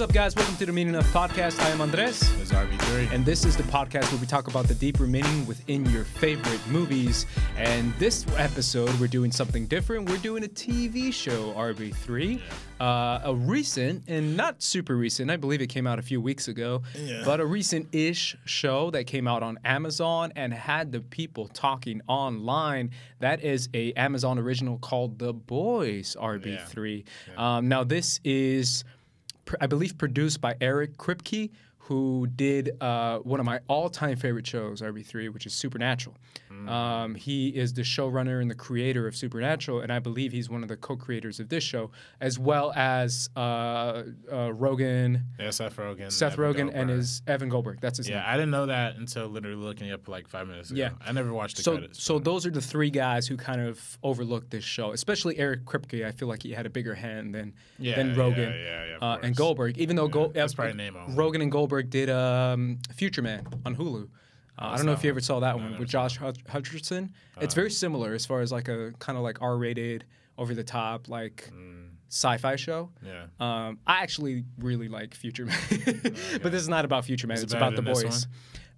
is up, guys? Welcome to the Meaning of Podcast. I am Andres. It's RB3. And this is the podcast where we talk about the deeper meaning within your favorite movies. And this episode, we're doing something different. We're doing a TV show, RB3. Uh, a recent and not super recent, I believe it came out a few weeks ago, Yeah. but a recent ish show that came out on Amazon and had the people talking online. That is a Amazon original called The Boys, RB3. Um, now, this is I believe produced by Eric Kripke, who did uh, one of my all-time favorite shows, RB3, which is Supernatural. Um, he is the showrunner and the creator of Supernatural, and I believe he's one of the co-creators of this show, as well as uh, uh, Rogen, Yeah, Seth Rogen. Seth Evan Rogen, and his Evan Goldberg. That's his Yeah, name. I didn't know that until literally looking up like five minutes ago. Yeah. I never watched the So, credits. so those are the three guys who kind of overlooked this show, especially Eric Kripke. I feel like he had a bigger hand than Yeah, than Rogen yeah, yeah, of uh, and. Goldberg. Even though Go- that's uh, probably name only. Rogen and Goldberg did um, Future Man on Hulu. Uh, I don't know if you ever saw that No, one with Josh Hutch- Hutcherson. It's very similar as far as like a kind of like R-rated, over the top like sci-fi show. yeah. Um, I actually really like Future Man, but this is not about Future Man. Is it it's about the better than boys.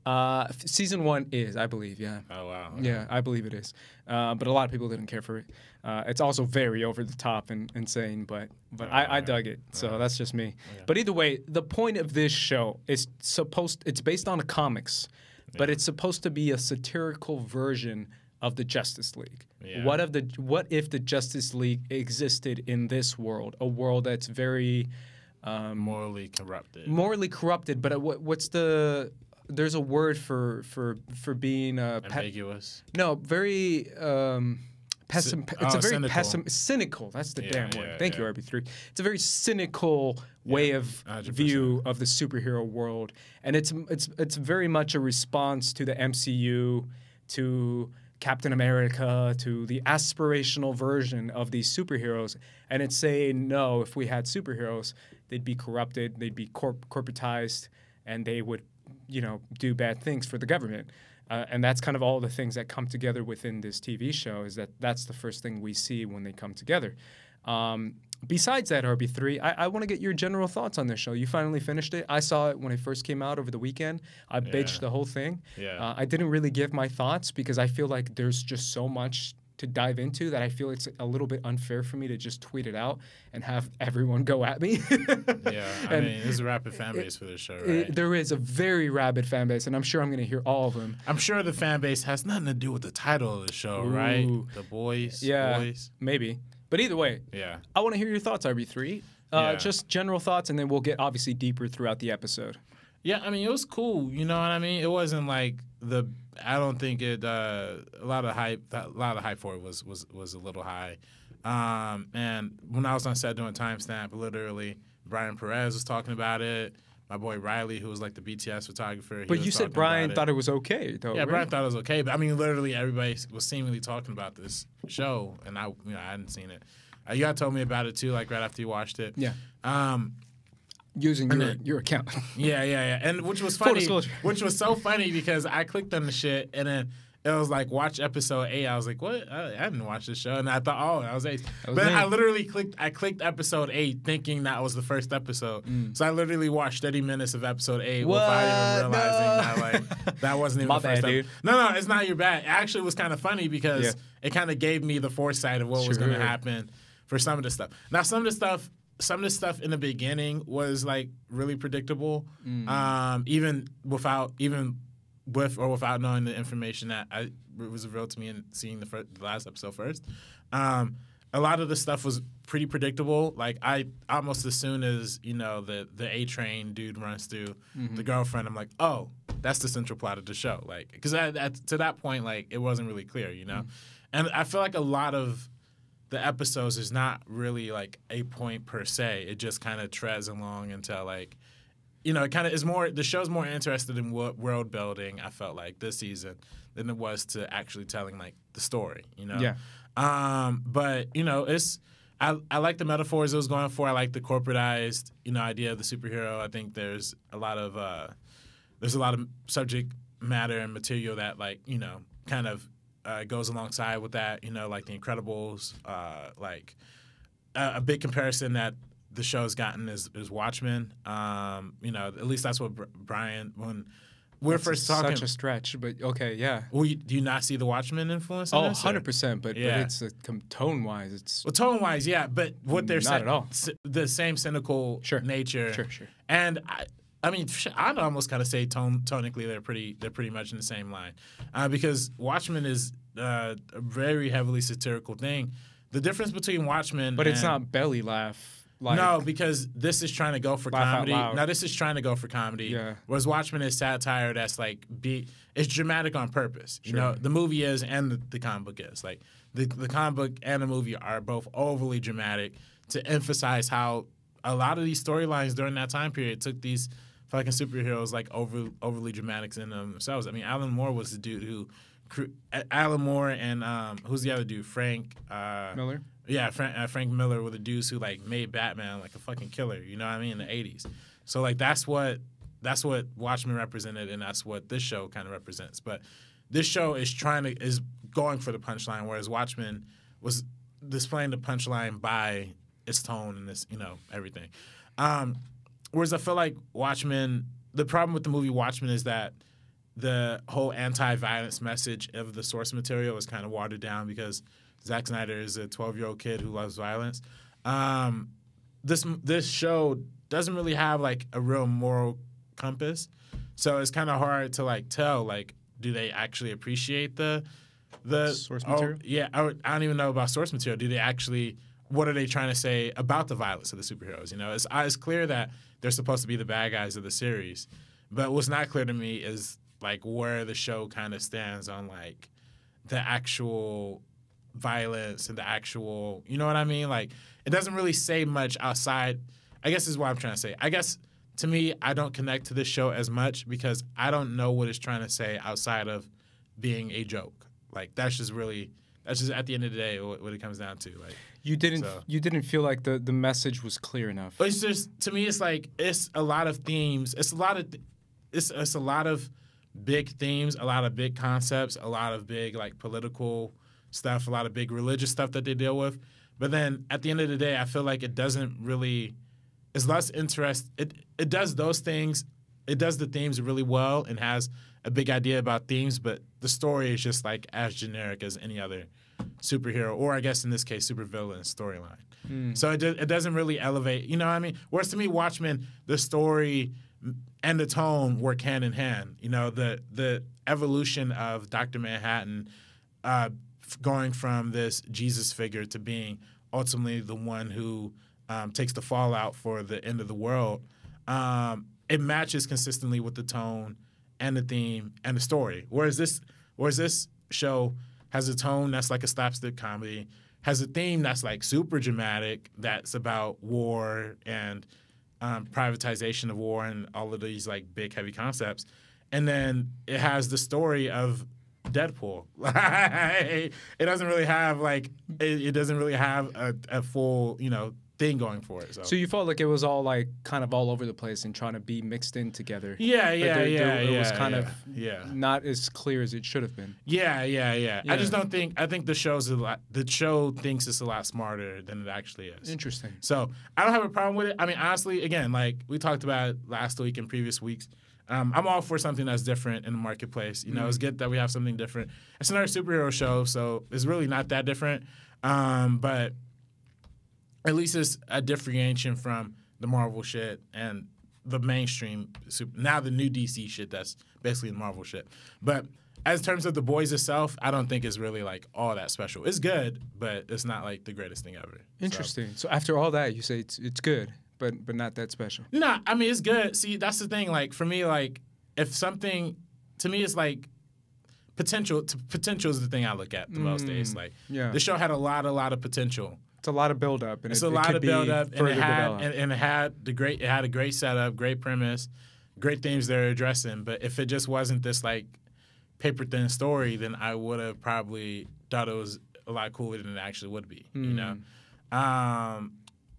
Uh, season one is, I believe, yeah. Oh wow. Yeah, I believe it is. Uh, but a lot of people didn't care for it. Uh, it's also very over the top and insane, but but I, I dug it. So that's just me. But either way, the point of this show is supposed it's based on a comics, but it's supposed to be a satirical version of the Justice League. Yeah. What of the what if the Justice League existed in this world, a world that's very Morally corrupted. morally corrupted, but uh, what, what's the there's a word for for for being uh, ambiguous. no, very um, pessim- Cy- It's oh, a very cynical. pessim- cynical. That's the Yeah, damn word. yeah, Thank you. RB3. It's a very cynical way of 100%. view of the superhero world, and it's it's it's very much a response to the MCU, to Captain America, to the aspirational version of these superheroes, and it's saying no. If we had superheroes, they'd be corrupted, they'd be corp- corporatized, and they would, you know, do bad things for the government. Uh, and that's kind of all the things that come together within this TV show. Is that that's the first thing we see when they come together. Um, besides that, RB3, I, I want to get your general thoughts on this show. You finally finished it. I saw it when it first came out over the weekend. I bitched the whole thing. Yeah. Uh, I didn't really give my thoughts because I feel like there's just so much to dive into that I feel it's a little bit unfair for me to just tweet it out and have everyone go at me. Yeah. I And mean, there's a rapid fan base for this show, right? it- there is a very rabid fan base, and I'm sure I'm going to hear all of them. I'm sure the fan base has nothing to do with the title of the show, right? The boys. Yeah, Boys. maybe. But either way, Yeah. I want to hear your thoughts, RB3. Uh, Yeah. Just general thoughts, and then we'll get obviously deeper throughout the episode. Yeah, I mean, it was cool. You know what I mean? It wasn't like the. I don't think it. Uh, a lot of hype. A lot of hype for it was was was a little high. Um, and when I was on set doing timestamp, literally Brian Perez was talking about it. My boy Riley, who was like the BTS photographer. he But you said Brian it. thought it was okay, though. Yeah, right? Brian thought it was okay, but I mean, literally everybody was seemingly talking about this show, and I, you know, I hadn't seen it. Uh, you had told me about it too, like right after you watched it. Yeah. Um, Using your, then- your account. yeah, yeah, yeah. And which was funny. Which was so funny because I clicked on the shit and then it was like watch episode eight. I was like, what? I, I didn't watch the show, and I thought, oh, that was eight. was but I literally clicked. I clicked episode eight, thinking that was the first episode. Mm. So I literally watched thirty minutes of episode eight without even realizing No. that like that wasn't even My the first bad, ep- dude. No, no, it's not your bad. It actually was kind of funny because Yeah. it kind of gave me the foresight of what was going to happen for some of the stuff. Now, some of the stuff, some of the stuff in the beginning was like really predictable, Mm. um, even without even with or without knowing the information that I was revealed to me and seeing the, fir- the last episode first. Um, a lot of the stuff was pretty predictable. Like I almost as soon as you know the the A train dude runs through Mm-hmm. the girlfriend, I'm like, oh, that's the central plot of the show. Like because at to that point, like it wasn't really clear, you know. And I feel like a lot of the episodes is not really like a point per se. It just kind of treads along until like, you know, it kind of is more. The show's more interested in wo- world building. I felt like this season than it was to actually telling like the story. You know. Yeah. Um, but you know, it's. I, I like the metaphors it was going for. I like the corporatized, you know, idea of the superhero. I think there's a lot of uh, there's a lot of subject matter and material that like you know kind of uh, goes alongside with that. You know, like the Incredibles, uh, like a, a big comparison that the show's gotten is, is Watchmen. Um, you know, at least that's what Brian when we're That's first such talking. a stretch, but okay, yeah. well, you, do you not see the Watchmen influence? in Oh, this, 100%, but, Yeah. but it's a, tone-wise, it's Well, tone wise, yeah, but what they're Not saying, at all. the same cynical Sure. nature. Sure, sure. And I, I mean, I'd almost kind of say tone, tonically they're pretty, they're pretty much in the same line, uh, because Watchmen is uh, a very heavily satirical thing. The difference between Watchmen, but it's and- not belly laugh. Like, no, because this is trying to go for comedy. Now this is trying to go for comedy. Yeah. Whereas Watchmen is satire that's like be it's dramatic on purpose. Sure. You know, the movie is and the, the comic book is. Like the the comic book and the movie are both overly dramatic to emphasize how a lot of these storylines during that time period took these fucking superheroes like over overly dramatics in themselves. I mean, Alan Moore was the dude who Alan Moore and um, who's the other dude? Frank uh, Miller. yeah, Frank, uh, Frank Miller were the dudes who like made Batman like a fucking killer. You know what I mean? In the '80s. So like that's what that's what Watchmen represented, and that's what this show kind of represents. But this show is trying to is going for the punchline, whereas Watchmen was displaying the punchline by its tone and this, you know, everything. Um, whereas I feel like Watchmen, the problem with the movie Watchmen is that the whole anti-violence message of the source material is kind of watered down because Zack Snyder is a 12-year-old kid who loves violence. Um, this this show doesn't really have like a real moral compass, so it's kind of hard to like tell like do they actually appreciate the the Source oh, material? yeah, I, I don't even know about source material. Do they actually? What are they trying to say about the violence of the superheroes? You know, it's it's clear that they're supposed to be the bad guys of the series, but what's not clear to me is like where the show kind of stands on like the actual violence and the actual, you know what I mean? Like it doesn't really say much outside. I guess is what I'm trying to say. I guess to me, I don't connect to this show as much because I don't know what it's trying to say outside of being a joke. Like that's just really that's just at the end of the day what, what it comes down to. Like You didn't So- you didn't feel like the, the message was clear enough. But it's just to me, it's like it's a lot of themes. It's a lot of it's it's a lot of big themes, a lot of big concepts, a lot of big like political stuff, a lot of big religious stuff that they deal with. But then at the end of the day, I feel like it doesn't really. It's less interest. It it does those things. It does the themes really well and has a big idea about themes, but the story is just like as generic as any other superhero, or I guess in this case, supervillain storyline. So it, do, it doesn't really elevate, you know what I mean? Whereas to me, Watchmen, the story and the tone work hand in hand. You know, the the evolution of Doctor Manhattan uh, going from this Jesus figure to being ultimately the one who um, takes the fallout for the end of the world. Um, it matches consistently with the tone and the theme and the story. Whereas this, whereas this show has a tone that's like a slapstick comedy, has a theme that's like super dramatic, that's about war and um, privatization of war and all of these like big heavy concepts, and then it has the story of Deadpool. it doesn't really have like it, it doesn't really have a, a full you know thing going for it. So, So you felt like it was all like kind of all over the place and trying to be mixed in together. yeah, But yeah, there- yeah, there- yeah. It was kind yeah, of yeah. not as clear as it should have been. Yeah, yeah, yeah, I just don't think I think the show's a lot. The show thinks it's a lot smarter than it actually is. Interesting. So I don't have a problem with it. I mean, honestly, again, like we talked about last week and previous weeks, um, I'm all for something that's different in the marketplace. You know, it's good that we have something different. It's another superhero show, so it's really not that different. Um, but at least it's a differentiation from the Marvel shit and the mainstream super, now the new DC shit that's basically the Marvel shit. But as terms of the boys itself, I don't think it's really like all that special. It's good, but it's not like the greatest thing ever. Interesting. So, after all that, you say it's it's good, but but not that special. No, I mean it's good. See, that's the thing. Like for me, like if something to me it's like potential. To, potential is the thing I look at the most mm. days. Like yeah. the show had a lot, a lot of potential. It's a lot of build up, and It's it, a it lot could of be build up, and it had developed. and, and it had the great. It had a great setup, great premise, great themes they're addressing. But if it just wasn't this like paper thin story, then I would have probably thought it was a lot cooler than it actually would be. You know. Hmm. Um,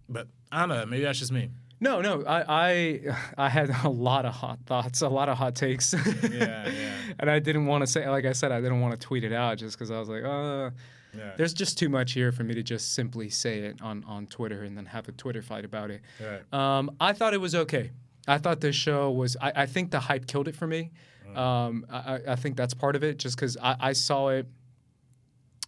but I don't know. Maybe that's just me. No, no, I, I, I had a lot of hot thoughts, a lot of hot takes. Yeah, yeah. and I didn't want to say, like I said, I didn't want to tweet it out just because I was like, uh, Yeah. There's just too much here for me to just simply say it on on Twitter and then have a Twitter fight about it. Right. Um, I thought it was okay. I thought this show was. I, I think the hype killed it for me. Um, I, I- think that's part of it, just because I, I saw it.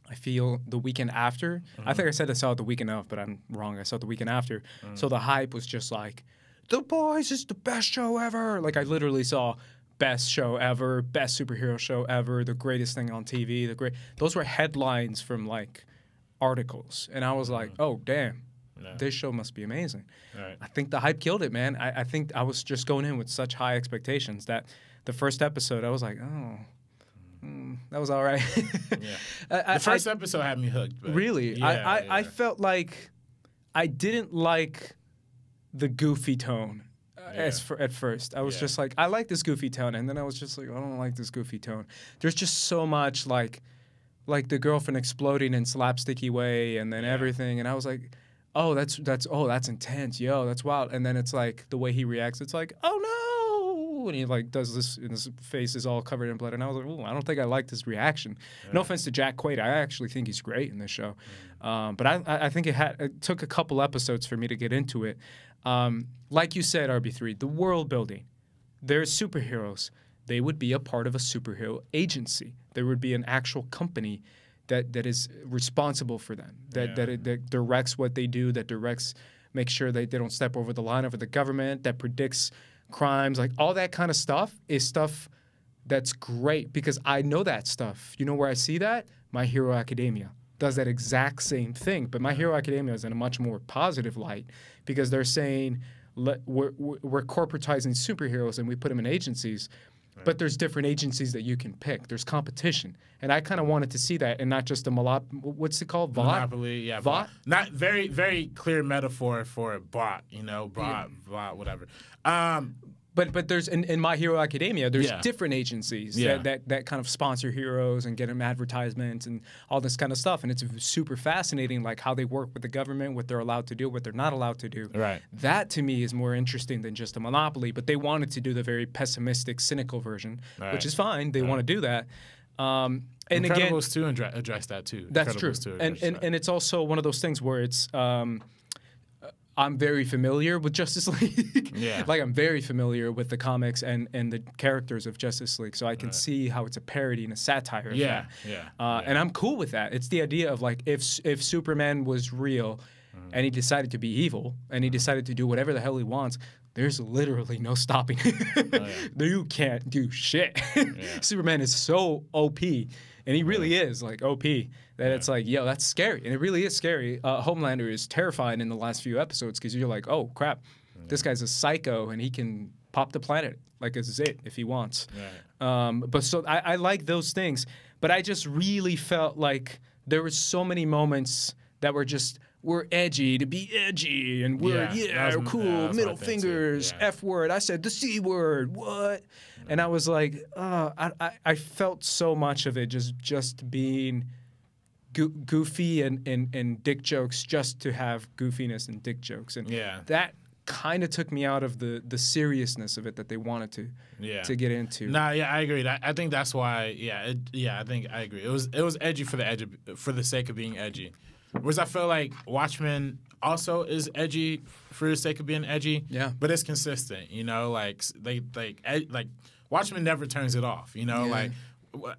I feel the weekend after. I think I said I saw it the weekend of, but I'm wrong. I saw it the weekend after. So the hype was just like, "The Boys is the best show ever." Like I literally saw best show ever, best superhero show ever, the greatest thing on TV. The great. Those were headlines from like articles, and I was like, "Oh damn, Yeah. this show must be amazing." Right. I think the hype killed it, man. I, I think I was just going in with such high expectations that the first episode, I was like, oh, mm, that was all right. Yeah. I, I- The first episode had me hooked. But really, Yeah, I, I, I felt like I didn't like the goofy tone. As for, at first, I was Yeah. just like, I like this goofy tone, and then I was just like, I don't like this goofy tone. There's just so much like, like the girlfriend exploding in slapsticky way, and then Yeah. everything, and I was like, oh, that's that's oh, that's intense, yo, that's wild. And then it's like the way he reacts, it's like, oh no, and he like does this, and his face is all covered in blood, and I was like, oh, I don't think I like this reaction. No offense to Jack Quaid, I actually think he's great in this show, um, but I I I think it had it took a couple episodes for me to get into it. Um, like you said, RB3, the world building. There's superheroes. They would be a part of a superhero agency. There would be an actual company that, that is responsible for them, that, Yeah. that, it, that directs what they do, that directs, make sure they, they don't step over the line over the government, that predicts crimes. Like all that kind of stuff is stuff that's great because I know that stuff. You know where I see that? My Hero Academia does that exact same thing, but My Hero Academia is in a much more positive light because they're saying let, we're, we're corporatizing superheroes and we put them in agencies, but there's different agencies that you can pick. There's competition, and I kind of wanted to see that and not just a malop. What's it called? Vought? Monopoly, yeah, Bot? bot. Not very, very clear metaphor for bot. You know, bot, bot, whatever. Um, But but there's in, in My Hero Academia, there's Yeah. different agencies Yeah. that, that that kind of sponsor heroes and get them advertisements and all this kind of stuff. And it's super fascinating, like how they work with the government, what they're allowed to do, what they're not allowed to do. Right. That to me is more interesting than just a monopoly. But they wanted to do the very pessimistic, cynical version, Right. which is fine. They want to do that. Um, and again, Incredibles two address, address that too. that's true. Incredibles 2 And, and that. and it's also one of those things where it's um, I'm very familiar with Justice League. Yeah. like I'm very familiar with the comics and and the characters of Justice League, so I can see how it's a parody and a satire. Yeah, yeah, Uh, yeah. And I'm cool with that. It's the idea of like if if Superman was real, Mm-hmm. and he decided to be evil, and he decided to do whatever the hell he wants. There's literally no stopping. Oh, You can't do shit. Superman is so OP, and he really is like OP that it's like, yo, that's scary, and it really is scary. Uh, Homelander is terrifying in the last few episodes because you're like, oh crap, this guy's a psycho, and he can pop the planet like a zit if he wants. Right. Um, but so I, I like those things, but I just really felt like there were so many moments that were just we're edgy to be edgy and we're Yeah, yeah, was- cool yeah, that's what I middle fingers yeah. f word I said the c word what and I was like uh, I, I I felt so much of it just just being goo- goofy and, and and dick jokes just to have goofiness and dick jokes and Yeah. that kind of took me out of the the seriousness of it that they wanted to Yeah. to get into Nah, yeah, I agree. I, I think that's why. Yeah, it, yeah, I think I agree. It was it was edgy for the edge of, for the sake of being edgy. Whereas I feel like Watchmen also is edgy for the sake of being edgy. Yeah. but it's consistent. You know, like they like ed, like Watchmen never turns it off. You know, Yeah. like.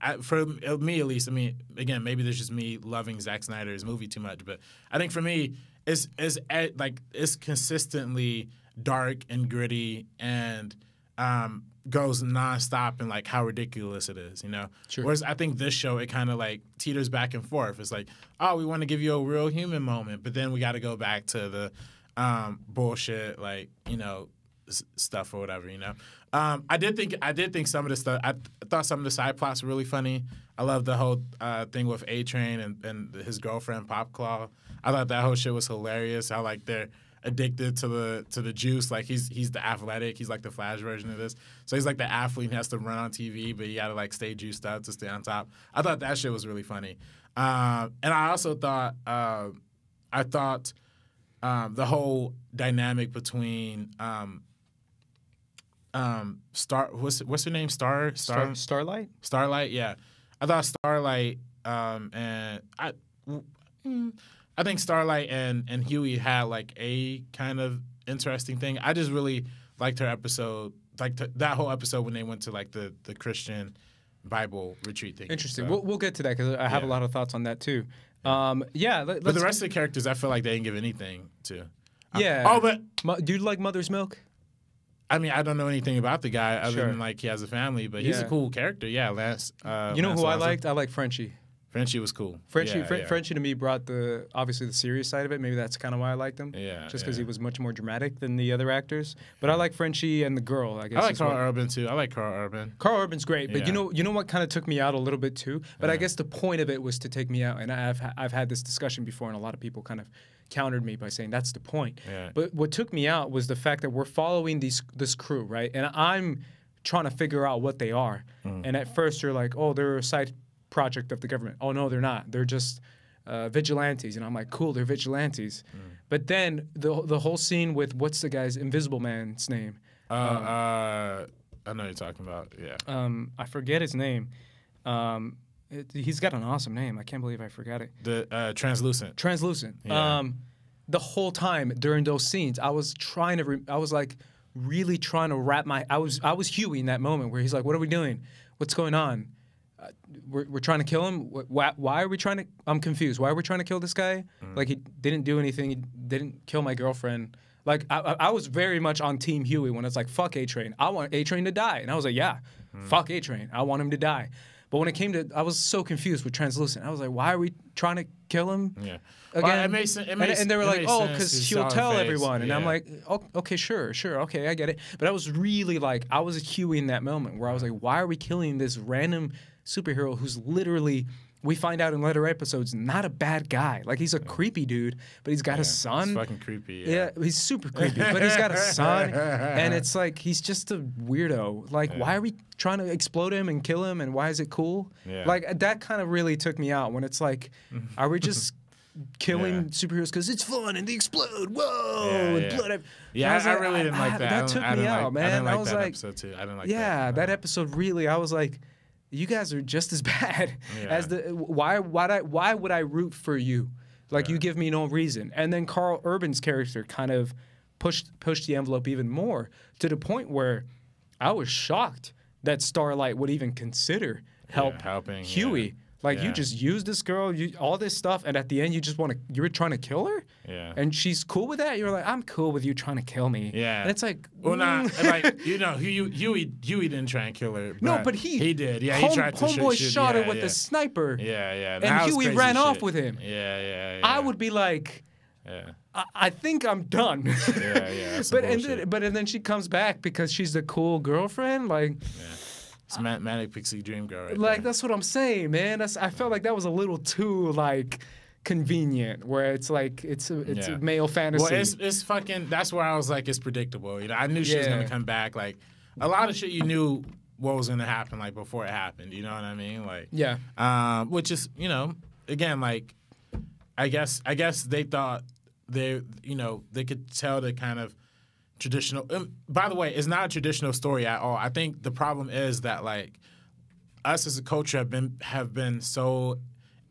I, for me at least, I mean, again, maybe there's just me loving Zack Snyder's movie too much, but I think for me, it's it's like it's consistently dark and gritty and um, goes nonstop and like how ridiculous it is, you know. Sure. Whereas I think this show it kind of like teeters back and forth. It's like, oh, we want to give you a real human moment, but then we got to go back to the um, bullshit, like you know, s- stuff or whatever, you know. Um, I did think I did think some of the stuff. I th- thought some of the side plots were really funny. I love the whole uh, thing with A Train and, and his girlfriend Popclaw. I thought that whole shit was hilarious. How like they're addicted to the to the juice. Like he's he's the athletic. He's like the Flash version of this. So he's like the athlete. He has to run on TV, but he got to like stay juiced up to stay on top. I thought that shit was really funny. Um, and I also thought uh, I thought um, the whole dynamic between um, um, Star what's what's her name Star Star Star, Starlight Starlight, yeah. I thought Starlight um, and I mm, I think Starlight and and Huey had like a kind of interesting thing. I just really liked her episode, like t- that whole episode when they went to like the the Christian Bible retreat thing. Interesting. So- We'll, we'll get to that because I have a lot of thoughts on that too. Um, yeah. Let, but the rest of the characters, I feel like they didn't give anything to. Yeah. oh, but Mo- do you like Mother's Milk? I mean, I don't know anything about the guy other Sure. than like he has a family, but he's a cool character. Yeah, Lance. Uh, you know who I liked? I like Frenchie. Frenchie was cool. Frenchie, yeah, Fre- yeah. Frenchie to me brought the obviously the serious side of it. Maybe that's kind of why I liked him. Yeah, Just because yeah. he was much more dramatic than the other actors. But I like Frenchie and the girl. I guess. I like Karl Urban too. I like Karl Urban. Karl Urban's great, but you know, you know what kind of took me out a little bit too. But I guess the point of it was to take me out, and I've I've had this discussion before, and a lot of people kind of countered me by saying that's the point. Yeah. But what took me out was the fact that we're following these this crew, right? And I'm trying to figure out what they are. Mm. And at first you're like, oh, they're a side project of the government. Oh no, they're not. They're just uh, vigilantes. And I'm like, cool, they're vigilantes. Mm. But then the the whole scene with what's the guy's Invisible Man's name? Uh, uh, I know you're talking about. Yeah. um, I forget his name. Um, it, he's got an awesome name. I can't believe I forgot it. The uh, translucent. Translucent. Yeah. Um, the whole time during those scenes, I was trying to. Re- I was like really trying to wrap my. I was I was Huey in that moment where he's like, "What are we doing? What's going on? Uh, we're, we're trying to kill him. Why, why are we trying to? I'm confused. Why are we trying to kill this guy? Like he didn't do anything. He didn't kill my girlfriend. Like I, I was very much on Team Huey when it's like fuck A Train. I want A Train to die, and I was like, yeah, fuck A Train. I want him to die. But when it came to, I was so confused with Translucent. I was like, why are we trying to kill him? Yeah. Again, Well, it makes it and, makes- and they were like, "Oh, because You she'll tell face. everyone," and I'm like, oh, "Okay, sure, sure, okay, I get it." But I was really like, I was a Huey in that moment where I was like, "Why are we killing this random superhero who's literally?" We find out in later episodes, not a bad guy. Like he's a creepy dude, but he's got a It's son. fucking creepy. Yeah, he's super creepy, but he's got a son, and it's like he's just a weirdo. Like, why are we trying to explode him and kill him, and why is it cool? Yeah. Like that kind of really took me out when it's like, are we just killing Yeah. superheroes because it's fun and they explode? Whoa, Yeah, and yeah. blood. Yeah, I, I like, really didn't like that. That took me out, like, man. I, was like, episode too. I didn't like yeah, that. that episode really. I was like, you guys are just as bad Yeah. as the. Why? Why? I, why would I root for you? Like you give me no reason. And then Karl Urban's character kind of pushed pushed the envelope even more to the point where I was shocked that Starlight would even consider help helping, Huey. Yeah. Like you just use this girl, you all this stuff, and at the end you just want to. You were trying to kill her. Yeah. And she's cool with that. You're like, I'm cool with you trying to kill me. Yeah. And it's like, Well, mm. like you know, Huey, Huey, Huey didn't try and kill her. No, but he he did. Yeah, home, he tried to homeboy shoot, shoot, shot yeah, her with yeah. the sniper. Yeah, yeah. And That was Huey ran off with him. Yeah, yeah, yeah. I would be like, Yeah, I, I think I'm done. yeah, yeah. but and then, but and then she comes back because she's the cool girlfriend. Like, It's ma- manic pixie dream girl. Right like there. that's what I'm saying, man. That's I felt like that was a little too like convenient, where it's like it's a it's Yeah. a male fantasy. Well, it's it's fucking. That's where I was like, it's predictable. You know, I knew she was gonna come back. Like a lot of shit, you knew what was gonna happen like before it happened. You know what I mean? Like, yeah, um, which is you know, again, like, I guess I guess they thought they you know they could tell the kind of traditional. Um, by the way, it's not a traditional story at all. I think the problem is that like us as a culture have been have been so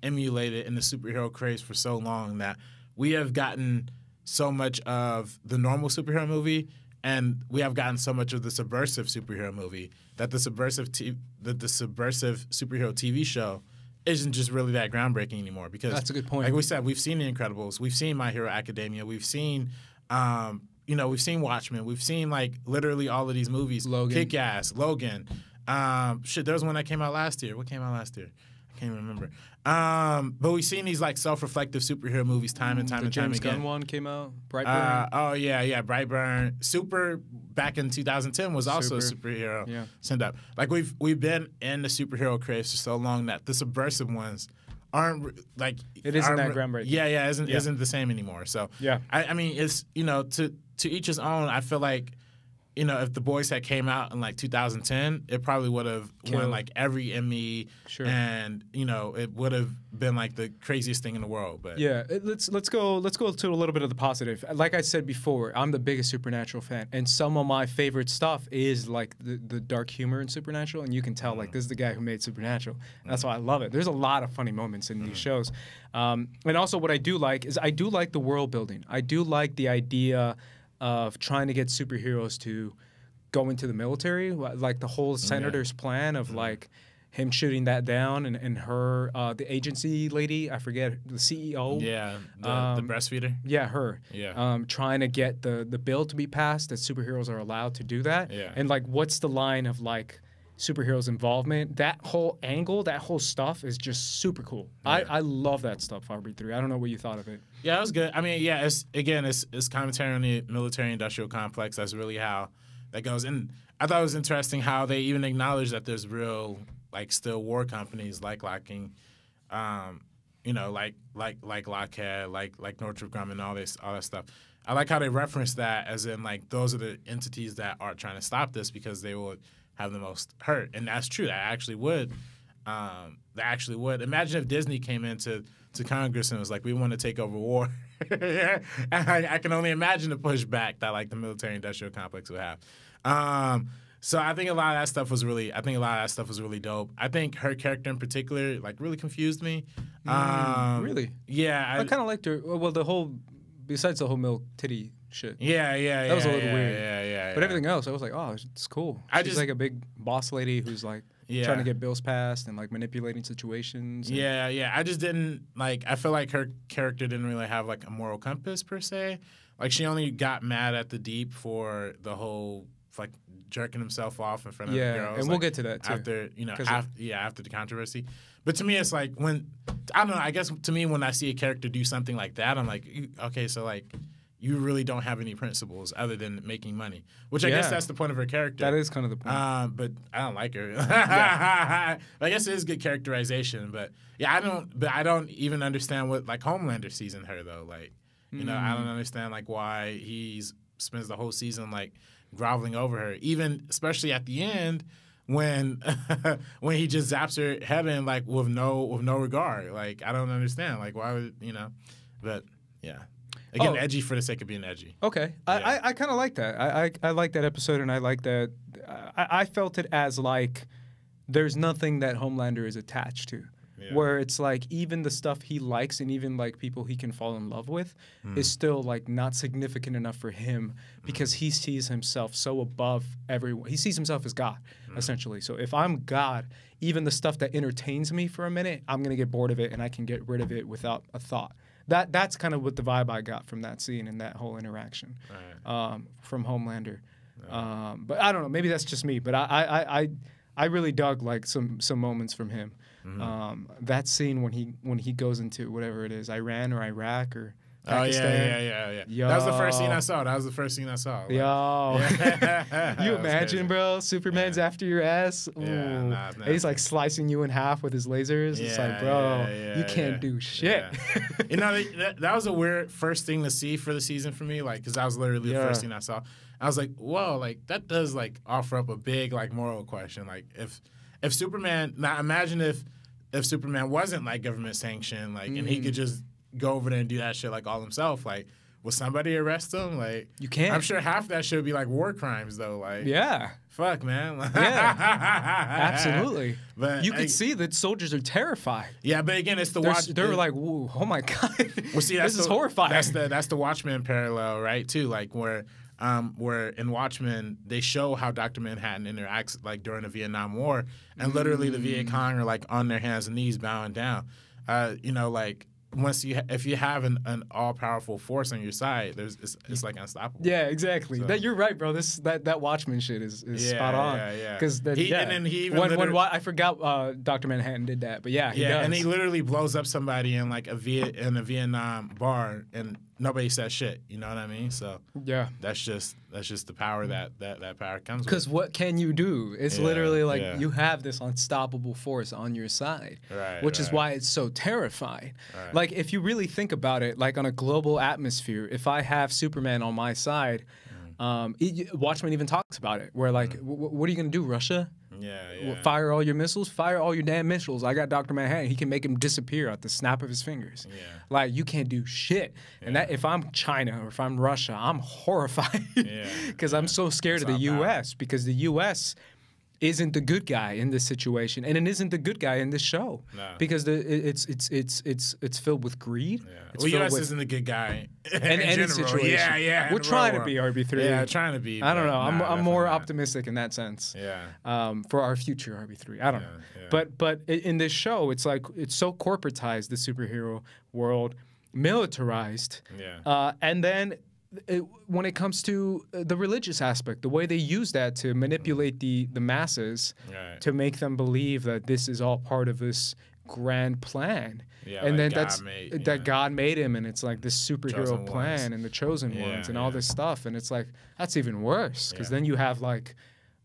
emulated in the superhero craze for so long that we have gotten so much of the normal superhero movie and we have gotten so much of the subversive superhero movie that the subversive t- the, the subversive superhero TV show isn't just really that groundbreaking anymore because That's a good point. Like we said, we've seen The Incredibles, we've seen My Hero Academia, we've seen um, you know, we've seen Watchmen, we've seen like literally all of these movies. Logan. Kick Ass, Logan. Um, shit, there was one that came out last year. What came out last year? I can't even remember. Um, but we've seen these like self-reflective superhero movies time and time the and time James again. Gunn one came out. Brightburn. Uh, oh yeah, yeah, Brightburn. Super back in 2010 was also Super. a superhero Yeah. send up. Like we've we've been in the superhero craze for so long that the subversive ones aren't like It isn't that groundbreaking. Yeah, yeah, isn't Yeah. isn't the same anymore. So Yeah. I, I mean it's you know to to each his own. I feel like you know, if the boys had came out in like 2010, it probably would have won like every Emmy, Sure. and you know, it would have been like the craziest thing in the world. But Yeah, let's let's go let's go to a little bit of the positive. Like I said before, I'm the biggest Supernatural fan, and some of my favorite stuff is like the, the dark humor in Supernatural, and you can tell like mm. this is the guy who made Supernatural. Mm. That's why I love it. There's a lot of funny moments in these mm. shows, um, and also what I do like is I do like the world building. I do like the idea of trying to get superheroes to go into the military, like the whole senator's plan of like him shooting that down and, and her uh, the agency lady i forget the ceo yeah, the, Um, the breastfeeder. yeah her Yeah. um, trying to get the the bill to be passed that superheroes are allowed to do that. Yeah. and like what's the line of like superheroes involvement? That whole angle that whole stuff is just super cool. I, I love that stuff rb3 i don't know what you thought of it Yeah, it was good. I mean, yeah, it's again, it's it's commentary on the military industrial complex. That's really how that goes. And I thought it was interesting how they even acknowledge that there's real like still war companies like Locking, um, you know, like like like Lockheed, like like Northrop Grumman, all this all that stuff. I like how they reference that as in like those are the entities that are trying to stop this because they will have the most hurt, and that's true. That actually would um, that actually would. Imagine if Disney came into to Congress and was like, "We want to take over war." I, I can only imagine the pushback that like the military-industrial complex would have. Um, so I think a lot of that stuff was really. I think a lot of that stuff was really dope. I think her character in particular like really confused me. Um, really? Yeah. i, kind of liked her well the whole besides the whole milk titty shit yeah, yeah, yeah. That was a little yeah, weird. Yeah, yeah. But yeah. everything else, I was like, oh, it's cool. I just- like a big boss lady who's like Yeah. trying to get bills passed and like manipulating situations. Yeah, yeah. I just didn't like. I feel like her character didn't really have like a moral compass per se. Like she only got mad at the deep for the whole like jerking himself off in front of Yeah, the girls. and we'll get to that, too. after you know. Af- yeah, after the controversy. But to me, it's like when I don't know. I guess to me, when I see a character do something like that, I'm like, okay, so like. You really don't have any principles other than making money, which I guess that's the point of her character. That is kind of the point. Um, but I don't like her. I guess it is good characterization, but yeah, I don't. But I don't even understand what like Homelander sees in her though. Like, you know, I Mm. don't understand like why he's spends the whole season like groveling over her, even especially at the end when when he just zaps her heaven like with no with no regard. Like, I don't understand. Like, why would you know? But yeah, again, Oh. edgy for the sake of being edgy. Okay, I, Yeah. I, I kind of like that. I, I I like that episode, and I like that. I, I felt it as like there's nothing that Homelander is attached to. Yeah. Where it's like even the stuff he likes and even like people he can fall in love with Hmm. is still like not significant enough for him because he sees himself so above everyone. He sees himself as God Hmm. essentially. So if I'm God, even the stuff that entertains me for a minute, I'm gonna get bored of it and I can get rid of it without a thought. That that's kind of what the vibe I got from that scene and that whole interaction um, from Homelander. Um, but I don't know. Maybe that's just me. But I, I, I, I, I really dug like some some moments from him. Mm-hmm. Um, that scene when he when he goes into whatever it is, Iran or Iraq or Oh yeah, Pakistan. yeah, yeah, yeah. That was the first scene I saw. That was the first scene I saw. Like, Yo, That you imagine, bro? Superman's after your ass. Yeah, Ooh. nah, And he's like slicing you in half with his lasers. it's like, Yeah, bro, yeah, yeah, you can't yeah. do shit. Yeah. you know, that, that was a weird first thing to see for the season for me, like, because that was literally the first thing I saw. I was like, whoa, like that does like offer up a big like moral question. Like, if if Superman, now imagine if if Superman wasn't like government sanctioned, like, and Mm. he could just go over there and do that shit like all himself, like. will somebody arrest him? Like You can't. I'm sure half that should be like war crimes though. Like yeah, fuck man. Yeah, absolutely. But you could I- see that soldiers are terrified. Yeah, but again, it's the They're, watch. they were like, "Oh my god, Well, see, that's this is horrifying." That's the that's the Watchmen parallel, right? Too like where, um, where in Watchmen they show how Doctor Manhattan interacts like during the Vietnam War, and literally the Mm. Viet Cong are like on their hands and knees bowing down. Uh, you know, like once you ha- if you have an, an all powerful force on your side, there's it's, it's like unstoppable. yeah, exactly. So- That you're right, bro. This that that Watchmen shit is, is Yeah, spot on. yeah, yeah. Because He- yeah. and then he even when, when I forgot uh, Doctor Manhattan did that, but yeah, he yeah, does. and he literally blows up somebody in like a Viet in a Vietnam bar, and nobody says shit. You know what I mean? So yeah. that's just that's just the power that that that power comes with. Because what can you do? It's Yeah, literally like yeah. you have this unstoppable force on your side, Right, which is why it's so terrifying. Right. Like if you really think about it, like on a global atmosphere, if I have Superman on my side, Mm. Um, it- Watchmen even talks about it, where like, w- w- what are you gonna do, Russia? Yeah, Well, yeah. Fire all your missiles, fire all your damn missiles. I got Doctor Manhattan. He can make him disappear at the snap of his fingers. Yeah. Like you can't do shit. And that if I'm China or if I'm Russia, I'm horrified. Yeah, Because I'm so scared of the power. U.S. Because the U.S. isn't the good guy in this situation, and it isn't the good guy in this show. No. Because the it's it's it's it's it's filled with greed. Yeah. It's well, U.S. with isn't a good guy. in in any situation. Yeah, yeah. We're trying to be world. RB3. Yeah, trying to be. I don't know. I'm, I'm more not. optimistic in that sense. Yeah. Um, for our future RB3. I don't know. Yeah, yeah. But but in this show, it's like it's so corporatized the superhero world, militarized. Yeah. Uh, and then it, when it comes to uh, the religious aspect, the way they use that to manipulate the the masses Right. to make them believe that this is all part of this grand plan. Yeah, and like then God that's made, that yeah. God made him, and it's like this superhero Chosen plan ones. and the chosen Yeah, ones and all this stuff, and it's like that's even worse because then you have like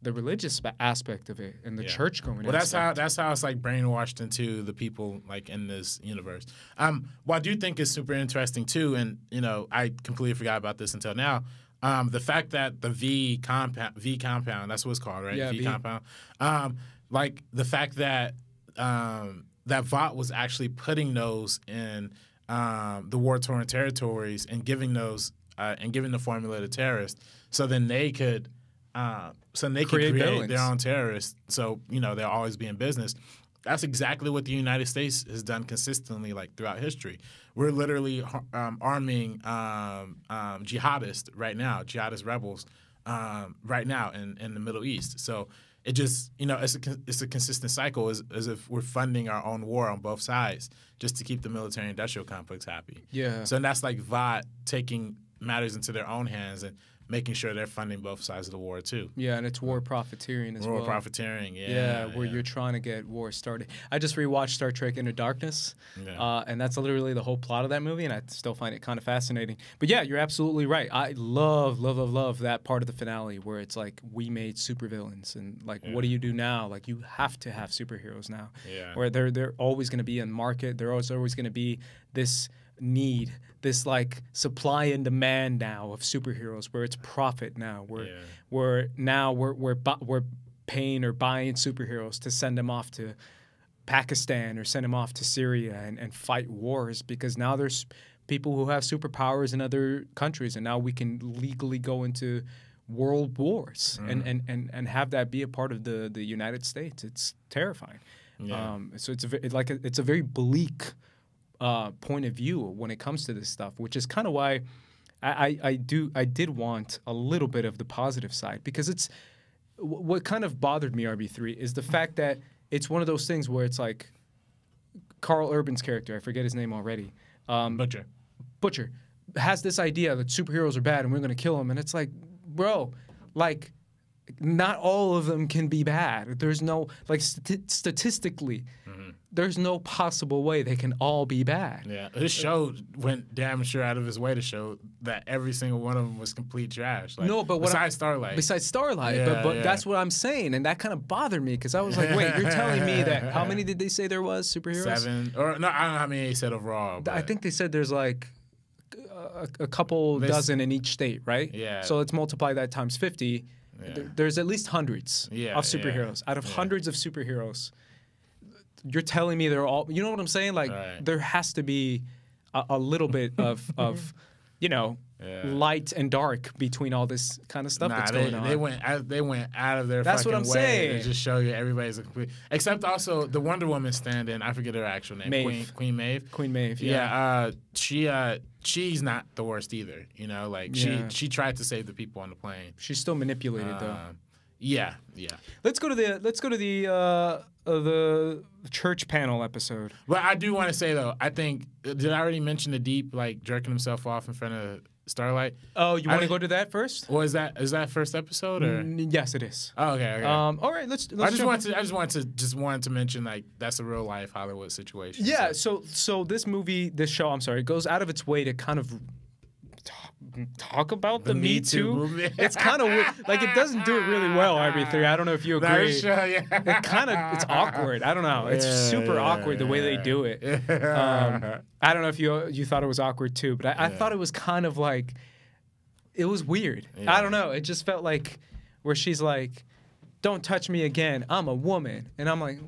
the religious aspect of it and the Yeah. church going. Well, that's how that's how it's like brainwashed into the people like in this universe. Um, what I do think is super interesting too, and you know, I completely forgot about this until now. Um, the fact that the V compound, V compound, that's what it's called, right? Yeah, v, V. compound. Um, like the fact that um, that Vought was actually putting those in um, the war torn territories and giving those uh, and giving the formula to terrorists, so then they could. Uh, so they Create could create their own terrorists. So you know they'll always be in business. That's exactly what the United States has done consistently, like throughout history. We're literally um, arming um, um, jihadists right now, jihadist rebels um, right now in, in the Middle East. So it just you know it's a it's a consistent cycle as, as if we're funding our own war on both sides just to keep the military industrial complex happy. Yeah. So and that's like Vought taking matters into their own hands and making sure they're funding both sides of the war too. yeah, and it's war profiteering as War well. War profiteering, yeah. Yeah, where yeah. you're trying to get war started. I just rewatched Star Trek Into Darkness, Yeah. uh, and that's literally the whole plot of that movie, and I still find it kind of fascinating. But yeah, you're absolutely right. I love, love, love, love that part of the finale where it's like we made supervillains, and like, what do you do now? Like, you have to have superheroes now. Yeah. Where they're they're always going to be in market. There always always going to be this need, this like supply and demand now of superheroes, where it's profit now. Where Yeah. where now we're we're bu- we're paying or buying superheroes to send them off to Pakistan or send them off to Syria and, and fight wars because now there's people who have superpowers in other countries and now we can legally go into world wars and, and, and, and have that be a part of the, the United States. It's terrifying. Yeah. Um, so it's a, ve- like a, it's a very bleak uh, point of view when it comes to this stuff, which is kind of why I, I, I do I did want a little bit of the positive side because it's what kind of bothered me RB three is the fact that it's one of those things where it's like Karl Urban's character I forget his name already um, Butcher. Butcher has this idea that superheroes are bad and we're gonna kill them and it's like bro like not all of them can be bad there's no like stati- statistically there's no possible way they can all be bad Yeah, his show went damn sure out of his way to show that every single one of them was complete trash. Like, No, but what I- besides Starlight, besides Starlight. Yeah, but but yeah. that's what I'm saying, and that kind of bothered me because I was like, wait, you're telling me that how many did they say there was superheroes? seven or no, I don't know how many he said overall. I think they said there's like uh, a, a couple dozen in each state, right? Yeah. So let's multiply that times 50. Yeah. There- There's at least hundreds Yeah, of superheroes. Out of hundreds of superheroes, you're telling me they're all. You know what I'm saying? Like Right. there has to be a, a little bit of of, you know. Yeah. Light and dark between all this kind of stuff Nah, that's they, going on. they went out, they went out of their That's what fucking I'm way saying. to just show you everybody's a complete. Except also the Wonder Woman stand-in. I forget her actual name. Maeve. Queen Queen Maeve. Queen Maeve, Yeah, yeah. uh, she uh, she's not the worst either. You know, like Yeah. she she tried to save the people on the plane. She's still manipulated though. Yeah, yeah. Let's go to the let's go to the uh, uh, the church panel episode. But I do want to say though, I think did I already mention the deep like jerking himself off in front of Starlight? Oh, you want to go to that first? Or is that is that first episode or? Mm, yes, it is. Oh, okay, okay. Um, all right, let's. I let's just jump- wanted to, I just wanted to just wanted to mention like that's a real life Hollywood situation. Yeah, So- so so this movie, this show, I'm sorry, it goes out of its way to kind of talk, about the, The Me Me Too. Too it's kind of like it doesn't do it really well. RB3. I don't know if you agree. is true, yeah. It kind of it's awkward. I don't know. It's Yeah, super yeah, awkward the way they do it. Um, I don't know if you you thought it was awkward too, but I, I thought it was kind of like it was weird. I don't know. It just felt like where she's like, "Don't touch me again. I'm a woman," and I'm like,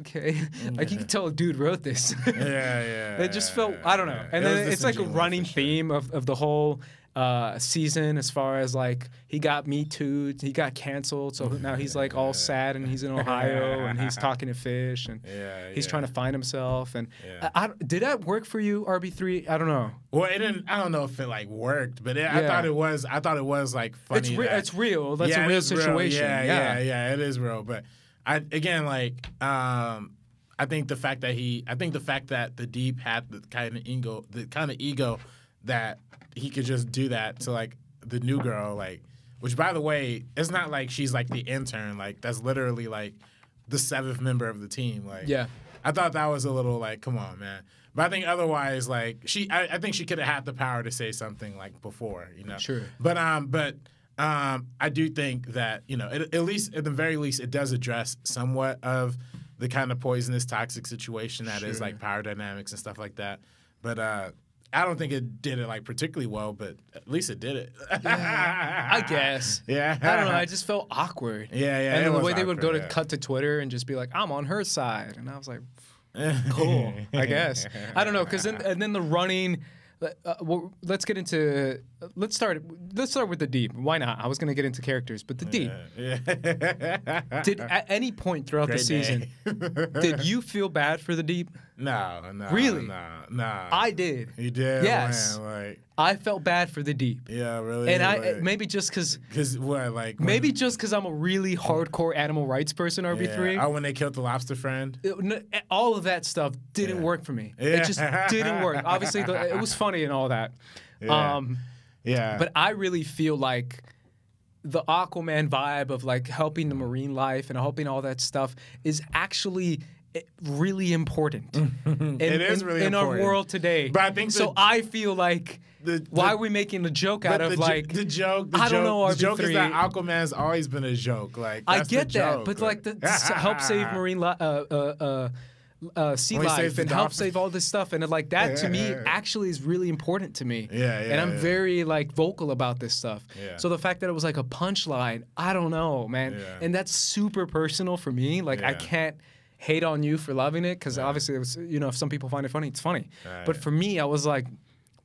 "Okay." like you can tell a dude wrote this. Yeah, yeah. it just felt I don't know. And It then it's like a running sure. theme of, of the whole uh, season as far as like he got me too, he got canceled, so now he's like all sad and he's in Ohio and he's talking to fish and Yeah, he's yeah. trying to find himself. And Yeah. I, I did that work for you, RB three? I don't know. Well, it didn't. I don't know if it like worked, but it, I thought it was. I thought it was like funny. It's re- that- it's real. That's a real real. situation. Yeah, yeah, yeah, yeah, It is real, but I again like um, I think the fact that he, I think the fact that the deep had the kind of ego, the kind of ego that he could just do that to like the new girl, like. Which, by the way, it's not like she's like the intern. Like that's literally like the seventh member of the team. Like, Yeah. I thought that was a little like, come on, man. But I think otherwise, like she, I, I think she could have had the power to say something like before, you know. Sure. But um, but um, I do think that you know, at, at least at the very least, it does address somewhat of the kind of poisonous, toxic situation that is Sure. like power dynamics and stuff like that. But uh, I don't think it did it like particularly well. But at least it did it. I guess. Yeah. I don't know. I just felt awkward. Yeah, yeah, And the way they would go to yeah. cut to Twitter and just be like, "I'm on her side," and I was like, "Cool, I guess." I don't know, because then and then the running. Uh, well, let's get into. Let's start. Let's start with the deep. Why not? I was gonna get into characters, but the deep. Yeah. Did at any point throughout the season, did you feel bad for the deep? No, no. Really? No, no. I did. You did? Yes. Man, like, I felt bad for the deep, yeah, really. and I like, maybe just because Cause what, like when- maybe just because I'm a really hardcore animal rights person. RB yeah. three. Oh, when they killed the lobster friend. it- n- all of that stuff didn't Yeah. work for me. Yeah. It just didn't work. Obviously, the, it was funny and all that. Yeah. Um, Yeah. but I really feel like the Aquaman vibe of like helping the marine life and helping all that stuff is actually eh, really important. in, It is in- really in our world today. But I think so. the- I feel like the- why are we making a joke out of jo- like the joke, the I don't joke, know, the joke is RB3. that Aquaman's always been a joke. Like I that's the get that, but like the, help save marine li- uh, uh, uh, uh, sea life and help save all this stuff, and like that to me actually is really important to me. Yeah, yeah. And I'm yeah. very like vocal about this stuff. Yeah. So the fact that it was like a punchline, I don't know, man, Yeah. and that's super personal for me. Like I can't hate on you for loving it because obviously it was, you know, if some people find it funny, it's funny. Right. But for me, I was like,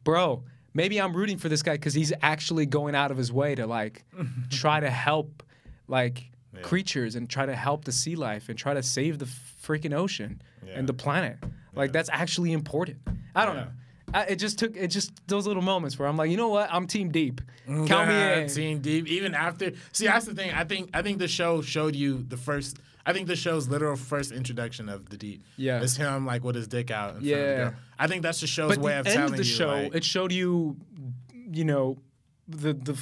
bro. Maybe I'm rooting for this guy because he's actually going out of his way to like try to help like creatures and try to help the sea life and try to save the freaking ocean Yeah. and the planet. Like that's actually important. I don't Yeah. know. I, it just took it just those little moments where I'm like, you know what? I'm team deep. Count me in. Team deep. Even after, see, that's the thing. I think I think the show showed you the first. I think the show's literal first introduction of the deep. Yeah. it's him like with his dick out. In front of the Yeah. I think that's the show's But way the of end telling of the you. show, like- it showed you, you know, the the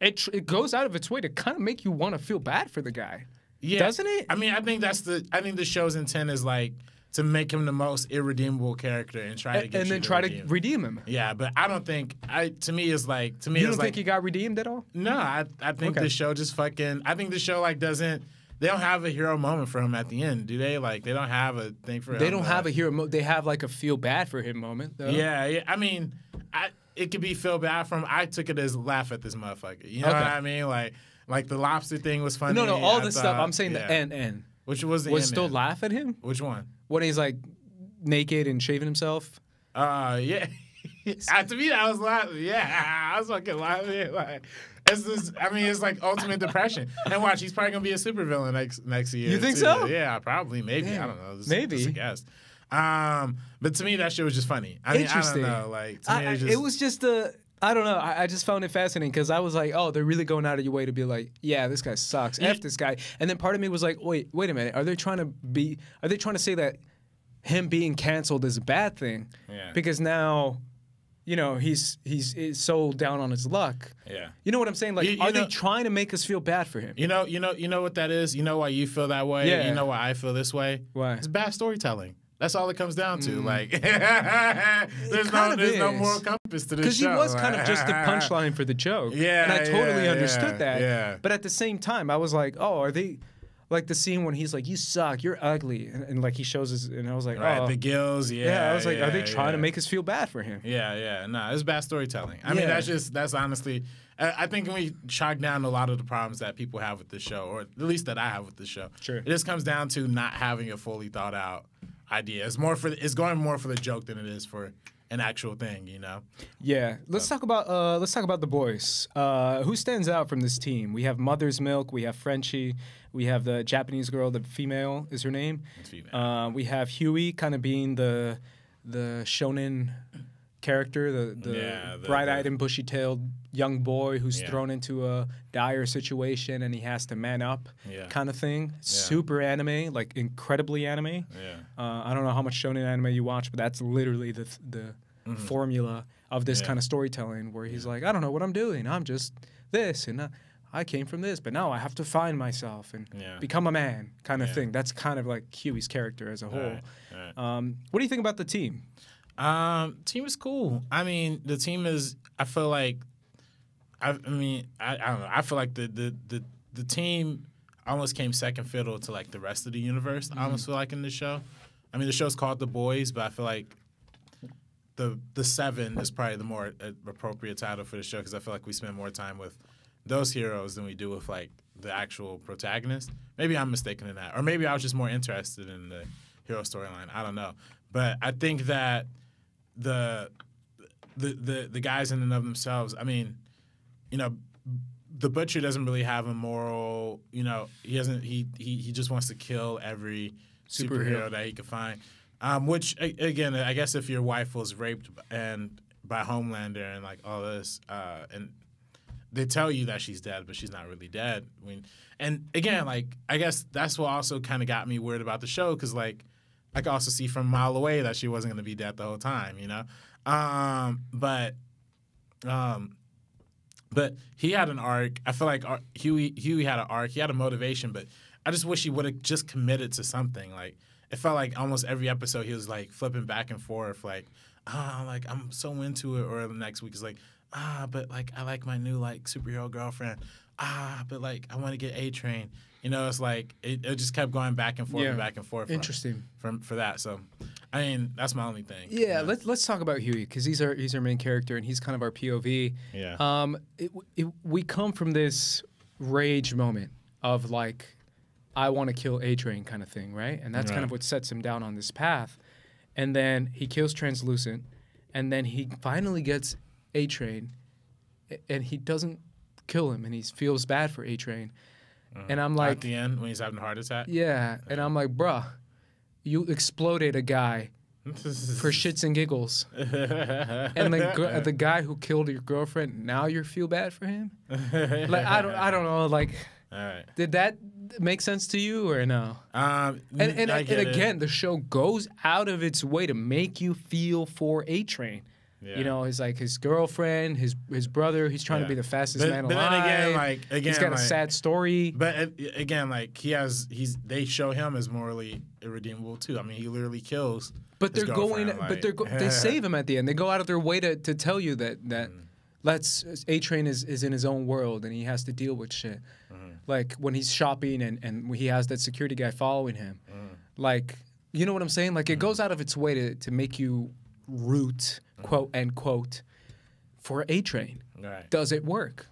it tr- it goes out of its way to kind of make you want to feel bad for the guy. Yeah. Doesn't it? I mean, I think that's the. I think the show's intent is like to make him the most irredeemable character and try to and get and then try to redeem. redeem him. Yeah, but I don't think. I to me is like to me You don't like think he got redeemed at all? no. I I think Okay. the show just fucking. I think the show like doesn't. They don't have a hero moment for him at the end, do they? Like they don't have a thing for him. They don't to- have a hero. Mo- they have like a feel bad for him moment. Though. Yeah, yeah. I mean, I it could be feel bad from. I took it as laugh at this motherfucker. You know Okay. what I mean? Like like the lobster thing was funny. No, no, all I this stuff. I'm saying the yeah. end end. Which was the Was still end? laugh at him Which one? when he's like naked and shaving himself. Uh, yeah. To me, that was laughing. Yeah, I was fucking laughing. Like, it's this. I mean, it's like ultimate depression. And watch, he's probably gonna be a supervillain next next year. You think too. so? Yeah, probably, maybe. I don't know. Just, Maybe. just a guess. Um, but to me, that shit was just funny. I mean, Interesting. I don't know. Like, to me, I, it was just. it was just a. I don't know. I, I just found it fascinating because I was like, oh, they're really going out of your way to be like, yeah, this guy sucks. F this guy. And then part of me was like, wait, wait a minute. Are they trying to be? Are they trying to say that him being canceled is a bad thing? Yeah. Because now, you know, he's he's, he's so down on his luck. Yeah. You know what I'm saying? Like, You- you are know- they trying to make us feel bad for him? You know, you know, you know what that is. You know why you feel that way. Yeah. You know why I feel this way. Why? It's bad storytelling. That's all it comes down to. Mm. Like, there's no, there's no moral compass to this Because he was kind of just a punchline for the joke. Yeah, And I totally yeah, understood yeah, that. yeah. But at the same time, I was like, oh, are they like the scene when he's like, "You suck, you're ugly," and, and like he shows his, and I was like, Right, "Oh, the gills, yeah. yeah." I was like, "Are they trying to make us feel bad for him?" Yeah, yeah. No, it's bad storytelling. I mean, that's just that's honestly. I think when we chalk down a lot of the problems that people have with the show, or at least that I have with the show, Sure. it just comes down to not having a fully thought out idea. It's more for the, it's going more for the joke than it is for an actual thing. You know. Yeah, let's talk about uh, let's talk about the boys. Uh, who stands out from this team? We have Mother's Milk, we have Frenchie, we have the Japanese girl, the female is her name. It's female. Uh, we have Huey, kind of being the the shonen character, the the, Yeah, the- bright-eyed the- and bushy-tailed young boy who's Yeah. thrown into a dire situation and he has to man up, Yeah. kind of thing. Super anime, like incredibly anime. Yeah. Uh, I don't know how much shonen anime you watch, but that's literally the the formula of this kind of storytelling, where he's like, I don't know what I'm doing. I'm just this, and uh, I came from this, but now I have to find myself and Yeah. become a man, kind of Yeah. thing. That's kind of like Huey's character as a whole. Right, right. Um, what do you think about the team? Um, team is cool. I mean, the team is. I feel like. I, I mean, I, I don't know. I feel like the the the the team almost came second fiddle to like the rest of the universe. I almost feel like in the show. I mean, the show's called The Boys, but I feel like the the seven is probably the more uh, appropriate title for the show because I feel like we spend more time with those heroes than we do with like the actual protagonist. Maybe I'm mistaken in that, or maybe I was just more interested in the hero storyline. I don't know, but I think that the the the the guys in and of themselves. I mean, you know, the butcher doesn't really have a moral. You know, he doesn't. He he he just wants to kill every superhero, Superhero. that he can find. Um, which again, I guess if your wife was raped and by Homelander and like all this, uh, and they tell you that she's dead, but she's not really dead. I mean, and again, like I guess that's what also kind of got me weird about the show because like I could also see from a mile away that she wasn't going to be dead the whole time, you know. Um, but um, but he had an arc. I feel like Ar- Huey Huey had an arc. He had a motivation, but I just wish he would have just committed to something. Like it felt like almost every episode he was like flipping back and forth, like ah, like I'm so into it. Or the next week is like ah, but like I like my new like superhero girlfriend. Ah, but like I want to get A Train. You know, it's like it, it just kept going back and forth Yeah. and back and forth. Interesting. from for that. So, I mean, that's my only thing. Yeah, you know? let's let's talk about Huey because he's our he's our main character and he's kind of our POV. Yeah. Um, it, it, we come from this rage moment of like, I want to kill A Train kind of thing, right? And that's kind of what sets him down on this path. And then he kills Translucent, and then he finally gets A Train, and he doesn't kill him, and he feels bad for A Train. And I'm like, At the end when he's having a heart attack. yeah, and I'm like, bruh, you exploded a guy for shits and giggles. and the gr- the guy who killed your girlfriend, now you feel bad for him? Like I don't I don't know. Like, All right. did that make sense to you or no? Um, And and, I and get it. again, the show goes out of its way to make you feel for A Train. Yeah. You know, his like his girlfriend, his his brother. He's trying Yeah. to be the fastest But- man but alive. then again, like, again, he's got a sad story. But uh, again, like he has, he's they show him as morally irredeemable too. I mean, he literally kills. But they're going. girlfriend, but they're go, they save him at the end. They go out of their way to, to tell you that that Mm. let's A Train is, is in his own world and he has to deal with shit. Mm-hmm. Like when he's shopping and and he has that security guy following him. Mm. Like you know what I'm saying? Like it goes out of its way to to make you root Mm. quote end quote for A Train. Right. Does it work?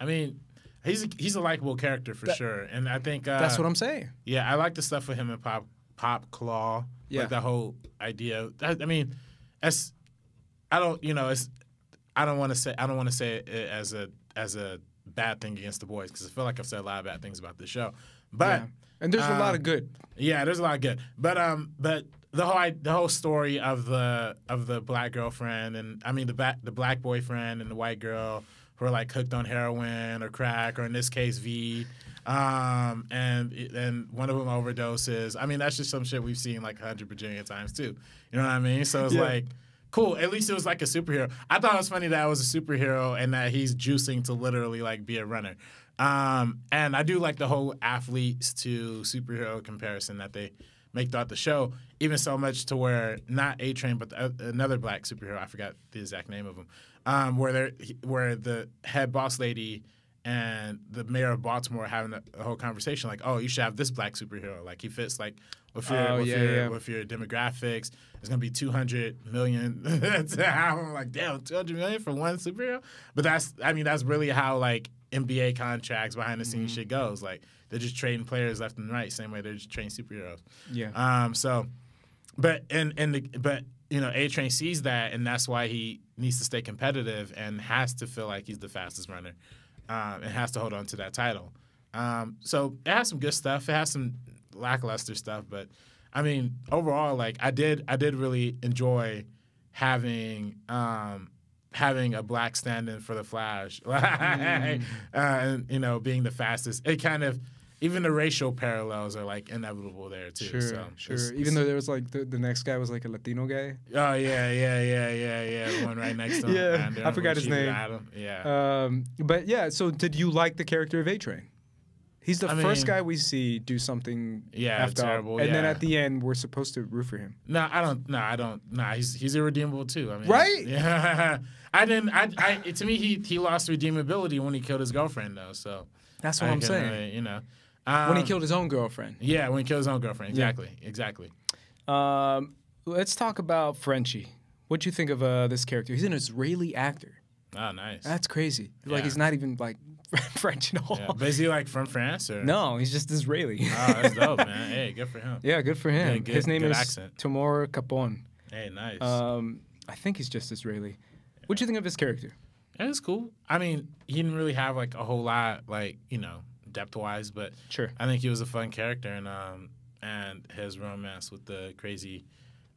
I mean, he's a, he's a likable character for sure, and I think uh, That's what I'm saying. Yeah, I like the stuff with him and Pop Popclaw. Yeah. Like the whole idea. I, I mean, as I don't, you know, it's I don't want to say I don't want to say it as a as a bad thing against the boys because I feel like I've said a lot of bad things about the show. But Yeah. And there's a lot um, of good. yeah, there's a lot of good. But um, but the whole the whole story of the of the black girlfriend and I mean the back the black boyfriend and the white girl who are like hooked on heroin or crack or in this case V, um, and and one of them overdoses. I mean that's just some shit we've seen like a hundred bajillion times too. You know what I mean? So it's Yeah. like. Cool. At least it was like a superhero. I thought it was funny that I was a superhero and that he's juicing to literally like be a runner. Um, and I do like the whole athletes to superhero comparison that they make throughout the show, even so much to where not A Train, but the, another black superhero, I forgot the exact name of him, um, where they're where the head boss lady and the mayor of Baltimore having a, a whole conversation like, oh, you should have this black superhero. Like he fits like with your Oh, with, yeah, your, yeah. with your demographics. It's gonna be two hundred million. I'm like, damn, two hundred million for one superhero. But that's I mean that's really how like NBA contracts behind the scenes Mm-hmm. shit goes. Like they're just trading players left and right, same way they're just trading superheroes. Yeah. Um, so, but and and the, but you know, A Train sees that, and that's why he needs to stay competitive and has to feel like he's the fastest runner, um, and has to hold on to that title. Um, so it has some good stuff. It has some lackluster stuff, but I mean, overall, like I did, I did really enjoy having. Um, Having a black stand-in for the Flash, uh, and you know, being the fastest, it kind of even the racial parallels are like inevitable there too. Sure, so sure. it's- Even though there was like the, the next guy was like a Latino guy. Oh yeah, yeah, yeah, yeah, yeah. The one right next to him. Yeah, I forgot his name. Adam. Yeah. Um, but yeah, so did you like the character of A Train? He's the I first mean- guy we see do something Yeah, effed up, terrible, and then at the end we're supposed to root for him. no, I don't. No, I don't. No, he's he's irredeemable too. I mean, Right? Yeah. I didn't. I, I. To me, he he lost redeemability when he killed his girlfriend though. So That's what I I'm saying. really, you know. When he Um, killed his own girlfriend. Yeah, when he killed his own girlfriend. Yeah. Exactly. Exactly. Um, let's talk about Frenchie. What do you think of uh, this character? He's an Israeli actor. Oh, nice. That's crazy. Like he's not even like French at all. yeah. But is he like from France or? No, he's just Israeli. Oh, that's dope, man. Hey, good for him. yeah, good for him. Yeah, good- His name is accent. Tomer Capone. Hey, nice. Um, I think he's just Israeli. What do you think of his character? Yeah, it's cool. I mean, he didn't really have like a whole lot, like you know, depth wise, but Sure. I think he was a fun character, and um, and his romance with the crazy,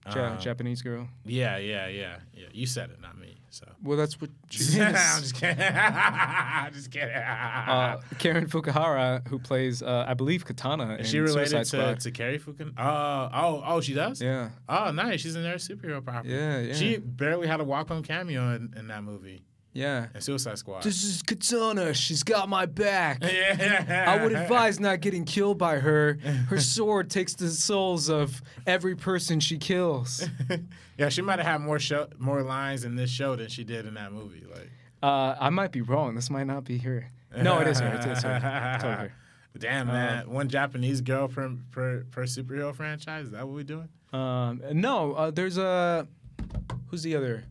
um, Japanese girl. yeah, yeah, yeah, yeah. You said it, not me. So Well, that's what she I'm just kidding. I'm just kidding. uh, Karen Fukuhara, who plays, uh, I believe, Katana. is in she related to, to Carrie Fukin? Oh, oh, oh, she does. Yeah, Oh, nice. She's in their superhero property. yeah, yeah. She barely had a walk-on cameo in, in that movie, yeah. in Suicide Squad. This is Katana. She's got my back. yeah. I would advise not getting killed by her. Her sword takes the souls of every person she kills. yeah, she might have had more show, more lines in this show than she did in that movie. Like, Uh, I might be wrong. This might not be her. No, it is her. It's, it's her. It's totally her. Damn, man, one Japanese girl per, per per superhero franchise. Is that what we're doing? Um, no, uh, there's a. Who's the other?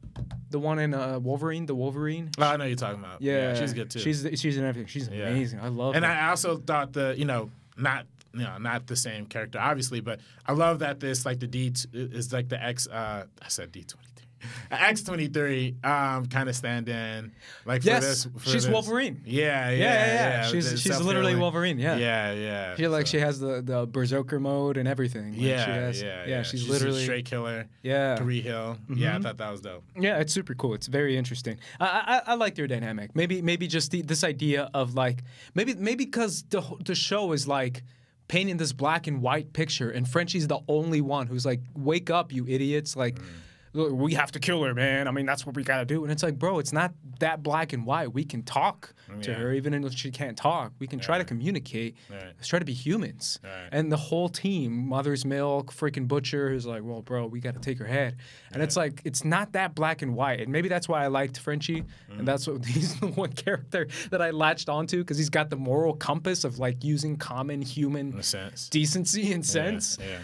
The one in uh, Wolverine. The Wolverine. Oh, I know you're talking about. Yeah, she's good too. She's she's in everything. She's Yeah. amazing. I love and her. I also thought the you know not you know not the same character obviously, but I love that this like the D t- is like the X. Uh, I said D twenty three. X twenty three um kind of stand in like for Yes, this. For she's this. Wolverine. Yeah, yeah, yeah, yeah, yeah. the She's she's literally. Wolverine. Yeah. Yeah, yeah. I feel like so- she has the, the berserker mode and everything. Like, Yeah, she has, yeah, yeah. She's, a literally straight killer. yeah. Three Hill. Yeah, I Mhm. thought that was dope. Yeah, it's super cool. It's very interesting. I I, I like their dynamic. Maybe maybe just the, this idea of like maybe maybe because the the show is like painting this black and white picture, and Frenchie's the only one who's like, "Wake up, you idiots!" Like. "Look, We have to kill her, man. I mean, that's what we gotta do. And it's like, bro, it's not that black and white. We can talk to Yeah. her, even if she can't talk. We can try to communicate. Right. Let's try to be humans. Right. And the whole team, Mother's Milk, freaking Butcher, is like, well, bro, we got to take her head. And it's like, it's not that black and white. And maybe that's why I liked Frenchie. Mm. And that's what he's the one character that I latched onto because he's got the moral compass of like using common human sense. decency and sense. Yeah.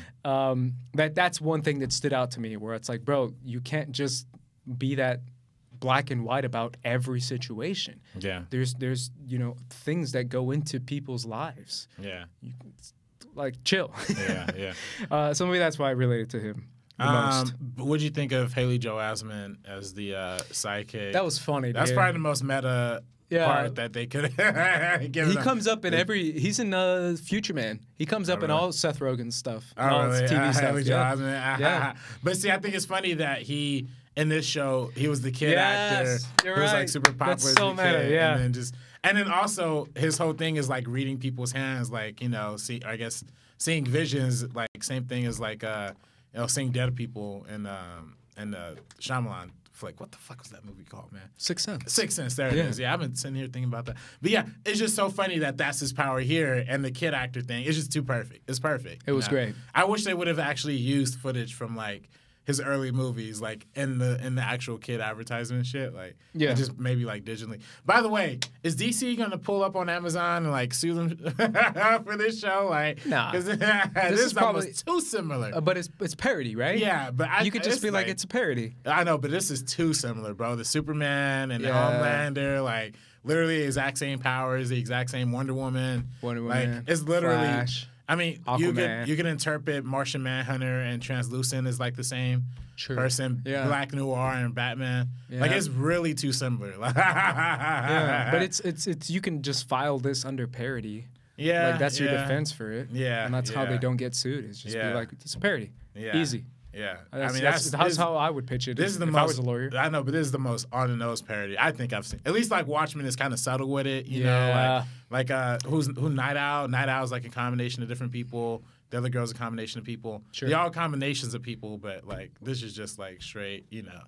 Um, that that's one thing that stood out to me where it's like, bro, you can't just be that black and white about every situation. Yeah. There's there's you know things that go into people's lives. Yeah. Like chill. Yeah. Yeah. uh, so maybe that's why I related to him the most. Um, but what'd you think of Haley Joel Osment as the uh, sidekick? That was funny. That's dude. probably the most meta Yeah. part that they could given. He him. comes up in every. He's in uh, Future Man. He comes up in really? all Seth Rogen's stuff. Oh, all really? TV Uh, stuff. Haley yeah. Osment. Yeah. but see, I think it's funny that he in this show he was the kid Yes, actor you're who was like right. super popular. That's so a meta, kid, yeah. And then just and then also his whole thing is like reading people's hands, like you know, see, I guess seeing visions, like same thing as like uh, you know, seeing dead people in um in the Shyamalan flick. What the fuck was that movie called, man? Six Sense. Six Sense. There it is. Yeah. Yeah, I've been sitting here thinking about that. But yeah, it's just so funny that that's his power here, and the kid actor thing. It's just too perfect. It's perfect. It was know? great. I wish they would have actually used footage from like his early movies, like in the in the actual kid advertisement shit, like Yeah. just maybe like digitally. By the way, is DC gonna pull up on Amazon and like sue them for this show? Like, Nah. 'cause this, is probably- almost too similar. Uh, but it's it's parody, right? yeah, but I, you could just be like, it's a parody. I know, but this is too similar, bro. The Superman and the Yeah. Homelander, like literally the exact same powers, the exact same Wonder Woman. Wonder Woman, like it's literally. Flash, I mean, you can you can interpret Martian Manhunter and Translucent as like the same Sure. person. Yeah. Black Noir and Batman. Yeah. Like it's really too similar. Yeah, but it's it's it's you can just file this under parody. yeah, like that's your defense for it. Yeah, and that's how they don't get sued. Is just be like it's a parody. Yeah. Easy. Yeah, That's, I mean that's, that's, this- how I would pitch it. This is the if most. I was a lawyer. I know, but this is the most on the nose parody I think I've seen. At least like Watchmen is kind of subtle with it. You know, Yeah. like like uh, who's who Night Owl? Night Owl is like a combination of different people. The other girl's a combination of people. Sure. They all combinations of people, but like this is just like straight. You know,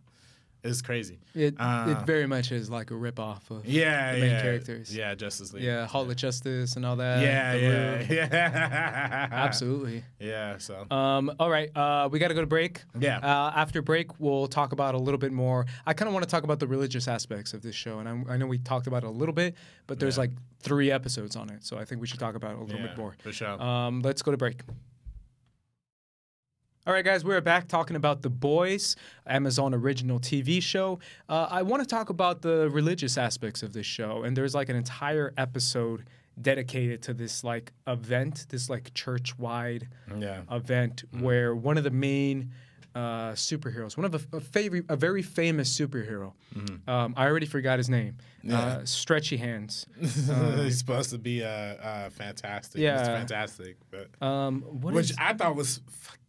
it's crazy. It Uh, it very much is like a ripoff of Yeah, the main yeah, characters. Yeah, Justice League. yeah, Hall of Justice and all that. yeah, yeah, Room. yeah. absolutely. Yeah. So Um, all right, uh, we got to go to break. Yeah. Uh, after break, we'll talk about a little bit more. I kind of want to talk about the religious aspects of this show, and I, I know we talked about it a little bit, but there's Yeah. like three episodes on it, so I think we should talk about it a little yeah, bit more. for sure. Um, let's go to break. All right, guys, we're back talking about The Boys, Amazon original TV show. Uh, I want to talk about the religious aspects of this show, and there's like an entire episode dedicated to this like event, this like church-wide yeah. event where one of the main uh, superheroes, one of a, a favorite, a very famous superhero. Um, I already forgot his name. Uh, stretchy hands. He's supposed to be uh, uh, fantastic. Yeah. It's fantastic. But Um, which is- I thought was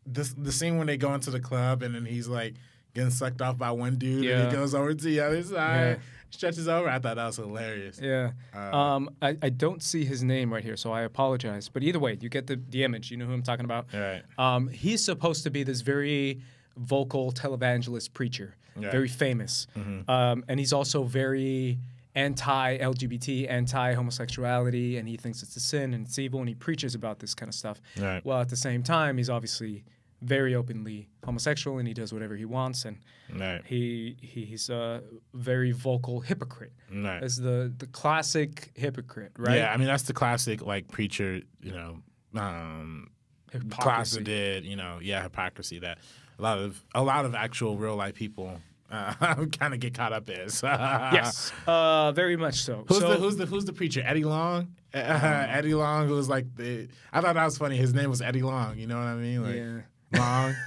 this, the scene when they go into the club and then he's like getting sucked off by one dude and he goes over to the other side, Yeah. stretches over. I thought that was hilarious. Yeah. Uh, um, I, I don't see his name right here, so I apologize. But either way, you get the, the image. You know who I'm talking about. Right. Um, he's supposed to be this very vocal televangelist preacher, Yeah. very famous. Mm-hmm. Um, and he's also very anti LGBT, anti homosexuality, and he thinks it's a sin and it's evil, and he preaches about this kind of stuff. Right. Well, at the same time, he's obviously very openly homosexual and he does whatever he wants, and Right. he he's a very vocal hypocrite. Right. As the the classic hypocrite, right? Yeah, I mean that's the classic like preacher, you know, um, Hypocrisy. did, you know, yeah, hypocrisy that a lot of a lot of actual real life people uh, kind of get caught up as. Yes, uh, very much so. Who's so the who's the who's the preacher? Eddie Long. Uh, Eddie Long, who was like the. I thought that was funny. His name was Eddie Long. You know what I mean? Like yeah, Long.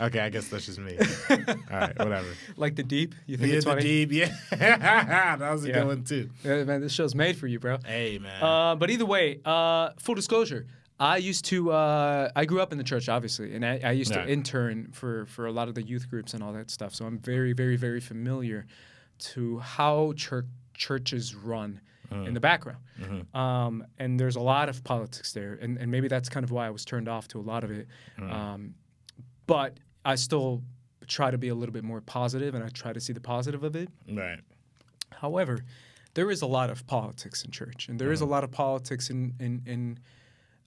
Okay, I guess that's just me. All right, whatever. like the deep. You think Yeah, it's the deep. Yeah, that was a Yeah. good one too. Yeah, man, this show's made for you, bro. Hey man. Uh, but either way, uh, full disclosure, I used to. Uh, I grew up in the church, obviously, and I, I used Right. to intern for for a lot of the youth groups and all that stuff. So I'm very, very, very familiar to how church churches run in the background. Um, and there's a lot of politics there, and, and maybe that's kind of why I was turned off to a lot of it. Um, but I still try to be a little bit more positive, and I try to see the positive of it. right. However, there is a lot of politics in church, and there is a lot of politics in in, in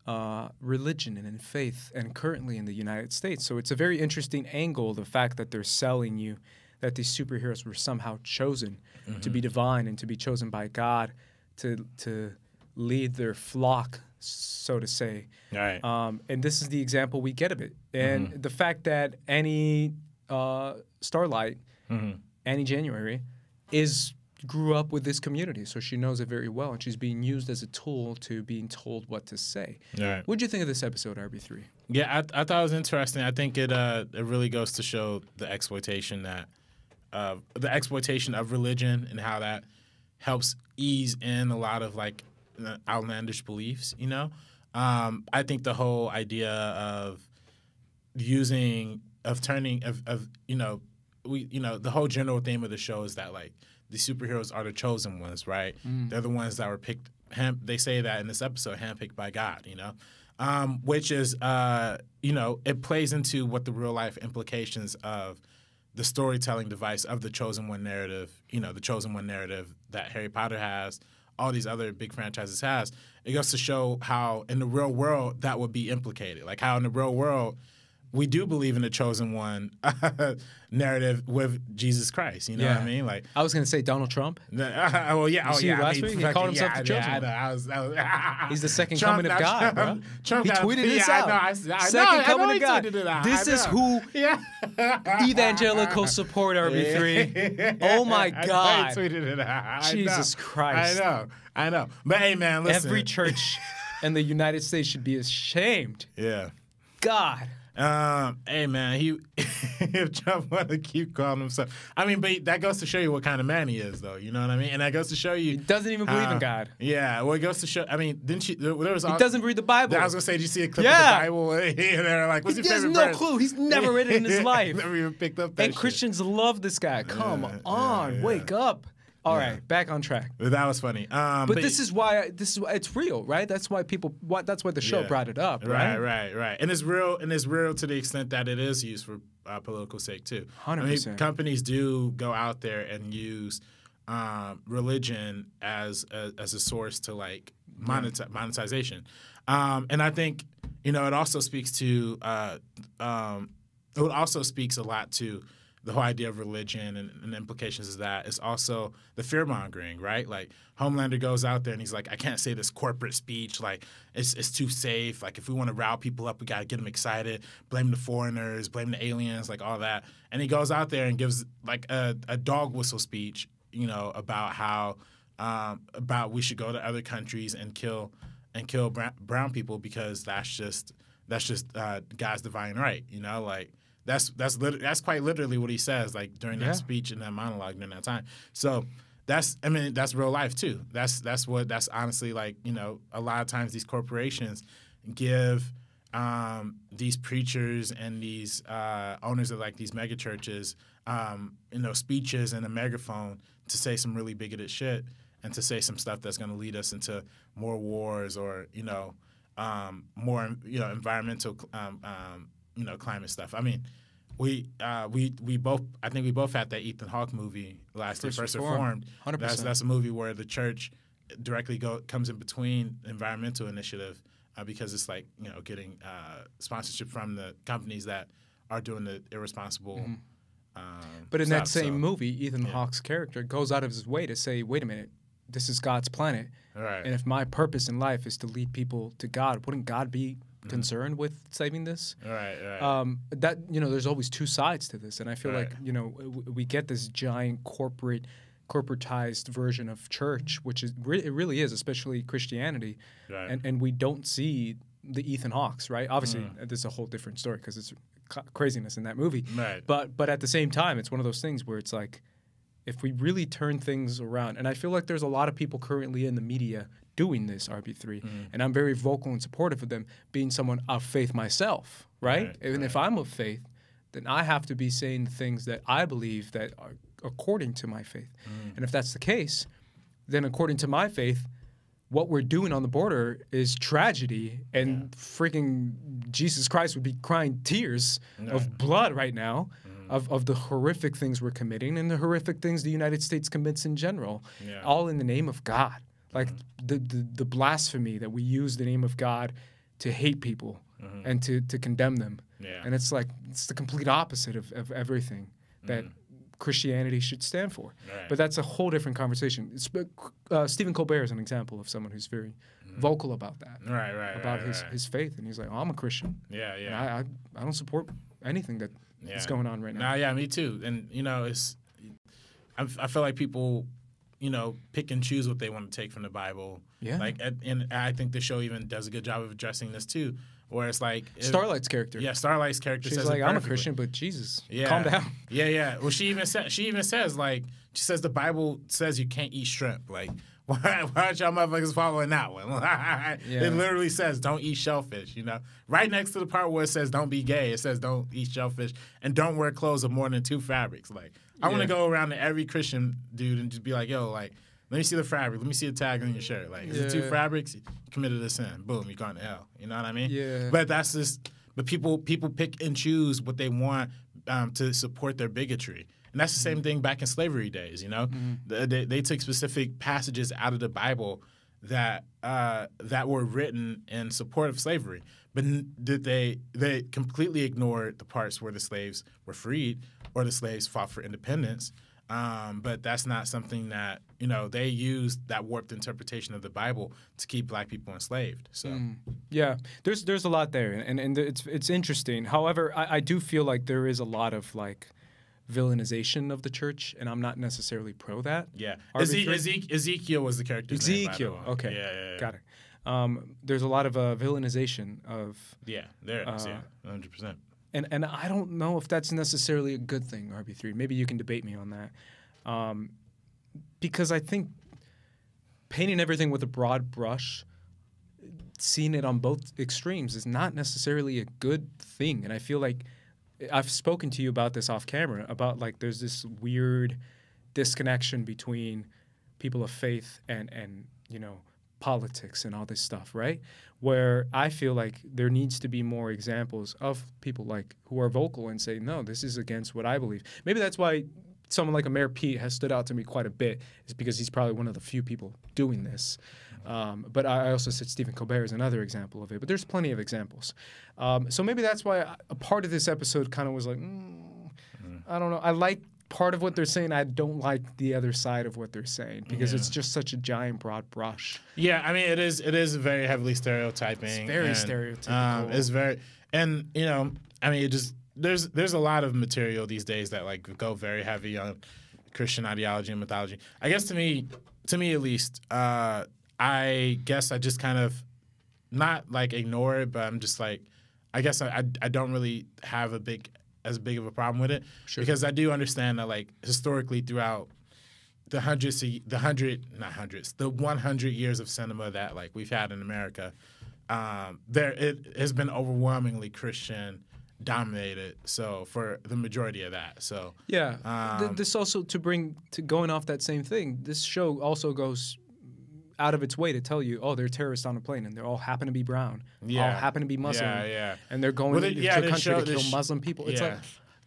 uh, religion and in faith, and currently in the United States. So it's a very interesting angle. The fact that they're selling you that these superheroes were somehow chosen to be divine and to be chosen by God to to lead their flock, so to say. Right. Um, and this is the example we get of it. And the fact that Annie uh, Starlight, Annie January, is grew up with this community, so she knows it very well, and she's being used as a tool to being told what to say. Right. What do you think of this episode, RB three? Yeah, I, I thought it was interesting. I think it uh, it really goes to show the exploitation that uh, the exploitation of religion and how that helps ease in a lot of like outlandish beliefs. You know, um, I think the whole idea of using of turning of, of you know we you know the whole general theme of the show is that like the superheroes are the chosen ones, right? They're the ones that were picked. Hand, they say that in this episode, handpicked by God. You know, um, which is uh, you know it plays into what the real life implications of the storytelling device of the chosen one narrative. You know, the chosen one narrative that Harry Potter has, all these other big franchises has. It goes to show how in the real world that would be implicated. Like how in the real world we do believe in the chosen one narrative with Jesus Christ. You know what I mean? Like, I was gonna say Donald Trump. no, oh, well, yeah, oh see yeah. last I mean, week? He called himself yeah, the I- chosen I one. know, I was, I was, He's the second Trump- coming of God, Trump, bro. Trump He tweeted this out. I know, I, I Second I know coming of God. it out. This is who Yeah. evangelical support RB3. Oh my God! I tweeted it out. I Jesus know. Christ. I know. I know. But hey, man, listen. Every church in the United States should be ashamed. Yeah. God. Um, hey man, he if Trump want to keep calling himself, I mean, but that goes to show you what kind of man he is, though. You know what I mean? And that goes to show you He doesn't even believe in God. Yeah, well, it goes to show. I mean, didn't you? There was. He doesn't read the Bible. I was gonna say, did you see a clip Yeah. of the Bible? And they're like, "What's He your has no verse?" clue. He's never read it in his life. never even picked up And shit. Christians love this guy. Come Yeah, on, yeah, yeah. wake up. All right, back on track. That was funny. Um, But this is why this is it's real, right? That's why people. Why, that's why the show Yeah. brought it up, Right, right? right, right. And it's real, and it's real to the extent that it is used for uh, political sake too. I mean, 100%. companies do go out there and use um, religion as a, as a source to like monetize, monetization. Um, and I think you know it also speaks to uh, um, it also speaks a lot to the whole idea of religion and, and implications of that is also the fear mongering, right? Like Homelander goes out there and he's like, I can't say this corporate speech, like it's it's too safe. Like if we want to rile people up, we got to get them excited, blame the foreigners, blame the aliens, like all that. And he goes out there and gives like a, a dog whistle speech, you know, about how um, about we should go to other countries and kill and kill brown, brown people because that's just that's just uh, God's divine right, you know, like that's that's lit- that's quite literally what he says like during Yeah. that speech and that monologue during that time. So that's I mean that's real life too. That's that's what that's honestly like you know a lot of times these corporations give um, these preachers and these uh, owners of like these mega churches um, you know speeches and a megaphone to say some really bigoted shit and to say some stuff that's going to lead us into more wars or you know um, more you know environmental um, um, you know climate stuff. I mean, we uh, we we both I think we both had that Ethan Hawke movie last year, First Reformed. Reformed. 100%. That's that's a movie where the church directly go comes in between environmental initiative uh, because it's like you know getting uh, sponsorship from the companies that are doing the irresponsible. Um, Mm-hmm. But in that same so- movie, Ethan Hawke's character goes out of his way to say, "Wait a minute, this is God's planet, right, and if my purpose in life is to lead people to God, wouldn't God be. Concerned with saving this?" right, right, um, that you know there's always two sides to this and i feel like you know w- we get this giant corporate corporatized version of church which is re- it really is especially christianity right. and, and we don't see the Ethan Hawkes right obviously Mm. this is a whole different story because it's craziness in that movie right. but but at the same time it's one of those things where it's like if we really turn things around and i feel like there's a lot of people currently in the media doing this rb3 Mm-hmm. and i'm very vocal and supportive of them being someone of faith myself right, Right, and if i'm of faith then i have to be saying things that i believe that are according to my faith Mm. and if that's the case then according to my faith what we're doing on the border is tragedy and freaking Jesus Christ would be crying tears of blood right now Mm-hmm. of, of the horrific things we're committing and the horrific things the United States commits in general Yeah. All in the name of God like the, the the blasphemy that we use the name of God to hate people and to, to condemn them Mm-hmm. Yeah. and it's like it's the complete opposite of, of everything that Christianity should stand for. Mm-hmm. Right. But that's a whole different conversation. It's, uh, Stephen Colbert is an example of someone who's very vocal about that, right, Mm-hmm. right, about right, his, right. his faith. And he's like, oh, I'm a Christian. yeah, yeah. I, I, I don't support anything that is Yeah. going on right now. Nah, yeah, me too. And you know, it's I, I feel like people, you know, pick and choose what they want to take from the Bible. Yeah. Like, and- I think the show even does a good job of addressing this too, where it's like Starlight's character. Yeah, Starlight's character She's says like, I'm a. Christian, but Jesus, Yeah. calm down. Yeah, yeah. Well, she even said she even says like she says the Bible says you can't eat shrimp. Like, why, why aren't y'all motherfuckers following that one? It literally says don't eat shellfish. You know, right next to the part where it says don't be gay, it says don't eat shellfish and don't wear clothes of more than two fabrics. Like, I want to go around to every Christian dude and just be like, yo, like. Let me see the fabric. Let me see the tag on your shirt. Like, is it two fabrics? You committed a sin. Boom, you're going to hell. You know what I mean? Yeah. But that's just. But people people pick and choose what they want um, to support their bigotry, and that's the same thing back in slavery days. You know, Mm-hmm. Th- they, they took specific passages out of the Bible that uh, that were written in support of slavery. But did they they completely ignored the parts where the slaves were freed or the slaves fought for independence? Um, but that's not something that you know they used that warped interpretation of the Bible to keep black people enslaved. So Mm. Yeah, there's there's a lot there, and and it's it's interesting. However, I, I do feel like there is a lot of like villainization of the church, and I'm not necessarily pro that. yeah, Arbitrary? Eze- Ezekiel was the character. Name, Ezekiel, way. okay, Yeah, yeah, yeah. got it. Um, there's a lot of uh, villainization of, Yeah, there it is. Uh, yeah, hundred percent. And and I don't know if that's necessarily a good thing. RB3, maybe you can debate me on that, um, because I think painting everything with a broad brush, seeing it on both extremes is not necessarily a good thing. And I feel like I've spoken to you about this off camera about like there's this weird disconnection between people of faith and and you know politics and all this stuff, right? Where I feel like there needs to be more examples of people like who are vocal and say, no, this is against what I believe. Maybe that's why someone like a Mayor Pete has stood out to me quite a bit, is because he's probably one of the few people doing this. Um, but I also said Stephen Colbert is another example of it. But there's plenty of examples. Um, so maybe that's why a part of this episode kind of was like, mm, I don't know. I like part of what they're saying. I don't like the other side of what they're saying because it's just such a giant broad brush. Yeah, I mean it is it is very heavily stereotyping. It's very and, stereotypical. Um, it's very and you know I mean it just there's there's a lot of material these days that like go very heavy on Christian ideology and mythology. I guess to me to me at least, uh, I guess I just kind of not like ignore it, but I'm just like I guess I I, I don't really have a big as big of a problem with it Sure. because I do understand that like historically throughout the hundreds of, the hundred not hundreds the 100 years of cinema that like we've had in america um, there it has been overwhelmingly christian dominated so for the majority of that so Yeah. Th- Um, this also to bring to going off that same thing. This show also goes out of its way to tell you, oh, they're terrorists on a plane, and they all happen to be brown, all Yeah. happen to be Muslim, yeah yeah and they're going Well, they- into yeah, a the country show- to kill sh- Muslim people. It's yeah. like,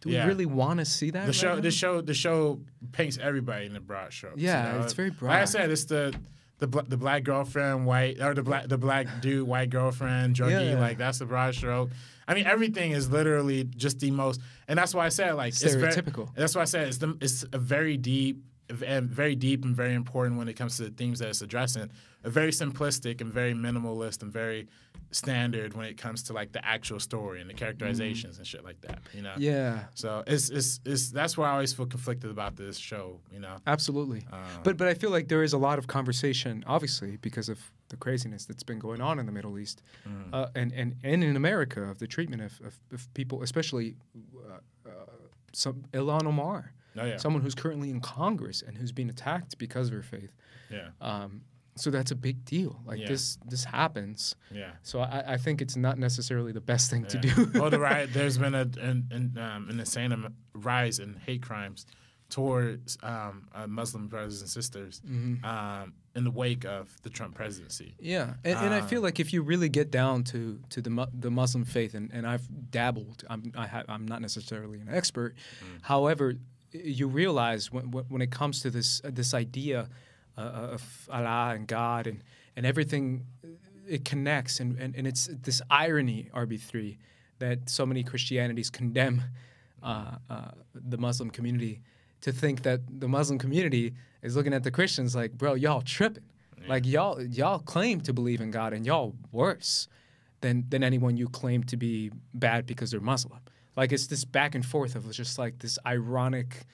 do we Yeah. really want to see that? the show right the show the show paints everybody in the broad strokes Yeah, you know? it's very broad. like i said it's the the, bla- the black girlfriend white or the black the black dude white girlfriend druggie Yeah. like that's the broad stroke i mean everything is literally just the most and that's why i said like it's very, Stereotypical. that's why i said it's the, it's a very deep and very deep and very important when it comes to the themes that it's addressing a very simplistic and very minimalist and very standard when it comes to like the actual story and the characterizations and shit like that you know Yeah, so it's, it's it's that's why I always feel conflicted about this show, you know. absolutely. Um, But but I feel like there is a lot of conversation, obviously, because of the craziness that's been going on in the Middle East, Mm. uh, and, and and in America of the treatment of, of, of people, especially uh, uh, some Ilhan Omar, oh yeah, someone who's currently in Congress and who's being attacked because of her faith. yeah, Um, so that's a big deal. Like Yeah. this this happens. yeah. So I, I think it's not necessarily the best thing to do. well, the riot, there's been a, an, an, um, an insane rise in hate crimes towards um, uh, Muslim brothers and sisters Mm-hmm. um, in the wake of the Trump presidency. Yeah, and, and I feel like if you really get down to to the mu- the Muslim faith, and, and I've dabbled, I'm I ha- I'm not necessarily an expert. However, y- you realize when when it comes to this uh, this idea uh, of Allah and God and and everything, uh, it connects, and, and, and it's this irony RB3 that so many Christianities condemn uh, uh, the Muslim community to think that the Muslim community is looking at the Christians like, bro, y'all tripping. Like y'all y'all claim to believe in God and y'all worse than than anyone you claim to be bad because they're Muslim. Like it's this back and forth of just like this ironic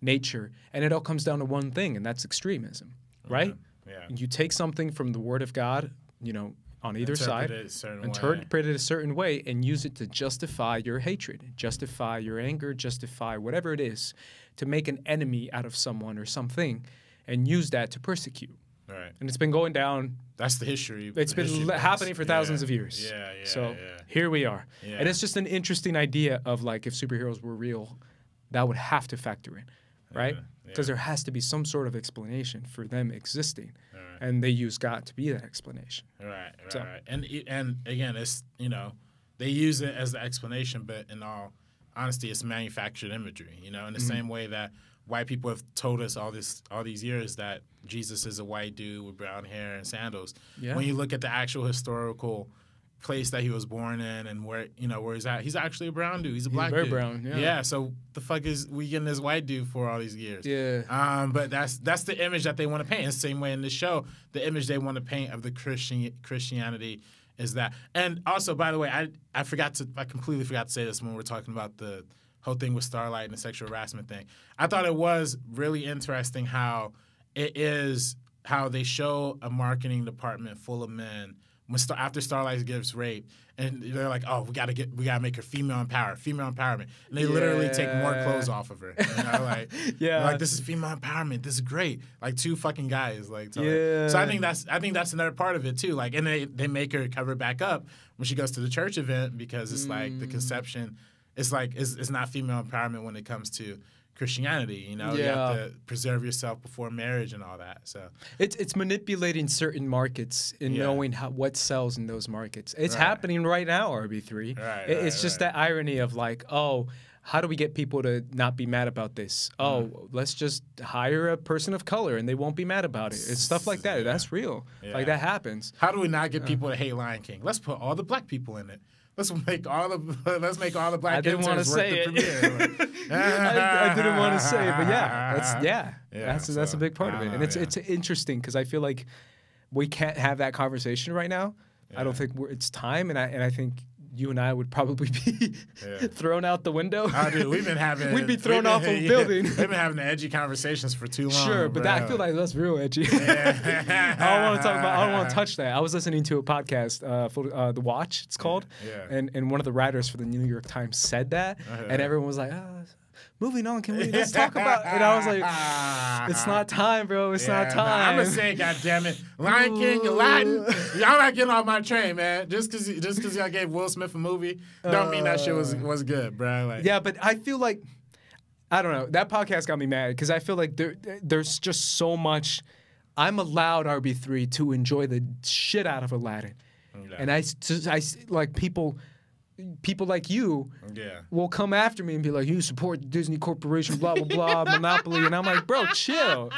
nature, and it all comes down to one thing, and that's extremism, oh, right? Yeah. You take something from the Word of God, you know, on either side, Interpret it a certain way. interpret it a certain way, and use it to justify your hatred, justify your anger, justify whatever it is, to make an enemy out of someone or something, and use that to persecute. Right. And it's been going down That's the history. it's the been history happening for thousands Yeah. of years. Yeah, yeah. So yeah. here we are. Yeah. And it's just an interesting idea of like if superheroes were real, that would have to factor in, right? Because there has to be some sort of explanation for them existing. Alright. And they use God to be that explanation. Right, right, So- right. And and again, it's you know they use it as the explanation, but in all honesty, it's manufactured imagery. You know, in the Mm-hmm. same way that white people have told us all this all these years that Jesus is a white dude with brown hair and sandals. Yeah. When you look at the actual historical place that he was born in and where you know where he's at, he's actually a brown dude. He's a black very dude. brown, yeah. yeah. So the fuck is we getting this white dude for all these years? Yeah. Um, but that's that's the image that they want to paint. The same way in the show, the image they want to paint of the Christian Christianity is that. And also, by the way, I I forgot to I completely forgot to say this when we are talking about the whole thing with Starlight and the sexual harassment thing. I thought it was really interesting how it is how they show a marketing department full of men when Star, after Starlight gives rape, and they're like, "Oh, we gotta get, we gotta make her female empowered, female empowerment," and they literally take more clothes off of her. You know, like, Yeah. like this is female empowerment. This is great. Like two fucking guys. Like, her- Yeah. So I think that's, I think that's another part of it too. Like, and they they make her cover back up when she goes to the church event because it's like Mm. the conception. It's like it's, it's not female empowerment when it comes to Christianity. You know, you have to preserve yourself before marriage and all that. So It's it's manipulating certain markets and Yeah. knowing how, what sells in those markets. It's Right. happening right now, RB3. Right, It- it's just right. that irony of like, oh, how do we get people to not be mad about this? Oh, Mm-hmm. let's just hire a person of color and they won't be mad about it. It's stuff like that. Yeah. That's real. Yeah. Like that happens. How do we not get people to hate Lion King? Let's put all the black people in it. Let's make all the let's make all the black I didn't interns work say it. premiere. I, I didn't want to say, it, but yeah, that's yeah, Yeah, that's that's a big part of it, uh, and it's yeah. it's interesting because I feel like we can't have that conversation right now. I don't think we're, it's time, and I and I think you and I would probably be Yeah. thrown out the window. Oh, dude, we've been having We'd be thrown been- off a yeah, building. We've been having edgy conversations for too long. Sure, but that, I feel like that's real edgy. I don't want to talk about. I don't want to touch that. I was listening to a podcast, uh, for, uh, The Watch. It's called, yeah. and and one of the writers for the New York Times said that, Uh-huh. and everyone was like, ah, "Moving on, can we let's talk about?" And I was like, "It's not time, bro. It's not time." I'm gonna say, God damn it, Lion King, Aladdin. Y'all not getting off my train, man. Just cause just cause y'all gave Will Smith a movie, don't mean that shit was uh. was good, bro. Like, Yeah, but I feel like I don't know. That podcast got me mad because I feel like there there's just so much. I'm allowed RB3 to enjoy the shit out of Aladdin, Yeah. and I, I like people, people like you yeah. will come after me and be like, "You support the Disney Corporation, blah blah blah, monopoly," and I'm like, "Bro, chill,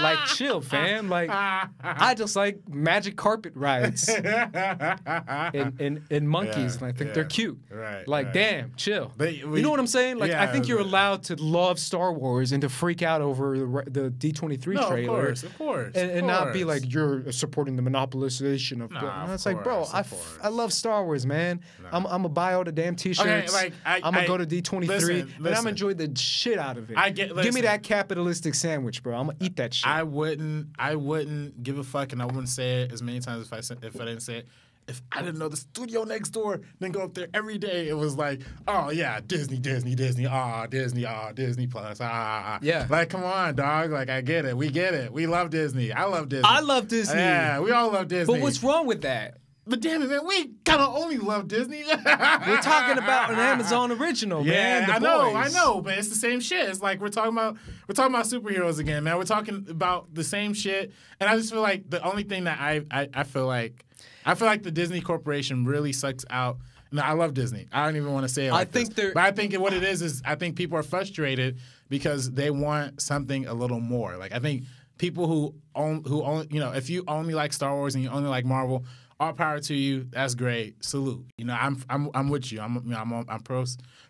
like chill, fam. Like I just like magic carpet rides and and, and monkeys, Yeah, and I think yeah. they're cute. Right, Like, right. damn, chill. But you know what I'm saying? Like, I think you're allowed to love Star Wars and to freak out over the, the D23 No, of course, of course, And, and not be like you're supporting the monopolization of. Nah, And it's like, bro, course, I, I love Star Wars, man. I'm I'm gonna buy all the damn T-shirts. Okay, like, I- I'm gonna I- go to D23 listen, and I'm listen. enjoy the shit out of it. I get- Give me that capitalistic sandwich, bro. I'm gonna eat that shit. I wouldn't I wouldn't give a fuck and I wouldn't say it as many times if I if I didn't say it. If I didn't know the studio next door, then go up there every day. It was like, oh yeah, Disney, Disney, Disney, ah, Disney, ah, Disney Plus, ah, ah, ah. Yeah. Like, come on, dog. Like, I get it. We get it. We love Disney. I love Disney. I love Disney. Yeah, we all love Disney. but what's wrong with that? But damn it, man, we kind of only love Disney. We're talking about an Amazon original, Yeah, man. I know, boys. I know, but it's the same shit. It's like we're talking about we're talking about superheroes again, man. We're talking about the same shit, and I just feel like the only thing that I I, I feel like I feel like the Disney Corporation really sucks out. No, I love Disney. I don't even want to say it. I think this. they're- but I think what it is is I think people are frustrated because they want something a little more. Like I think people who own who own you know if you only like Star Wars and you only like Marvel, all power to you. That's great. Salute. You know I'm I'm I'm with you. I'm you know, I'm I'm pro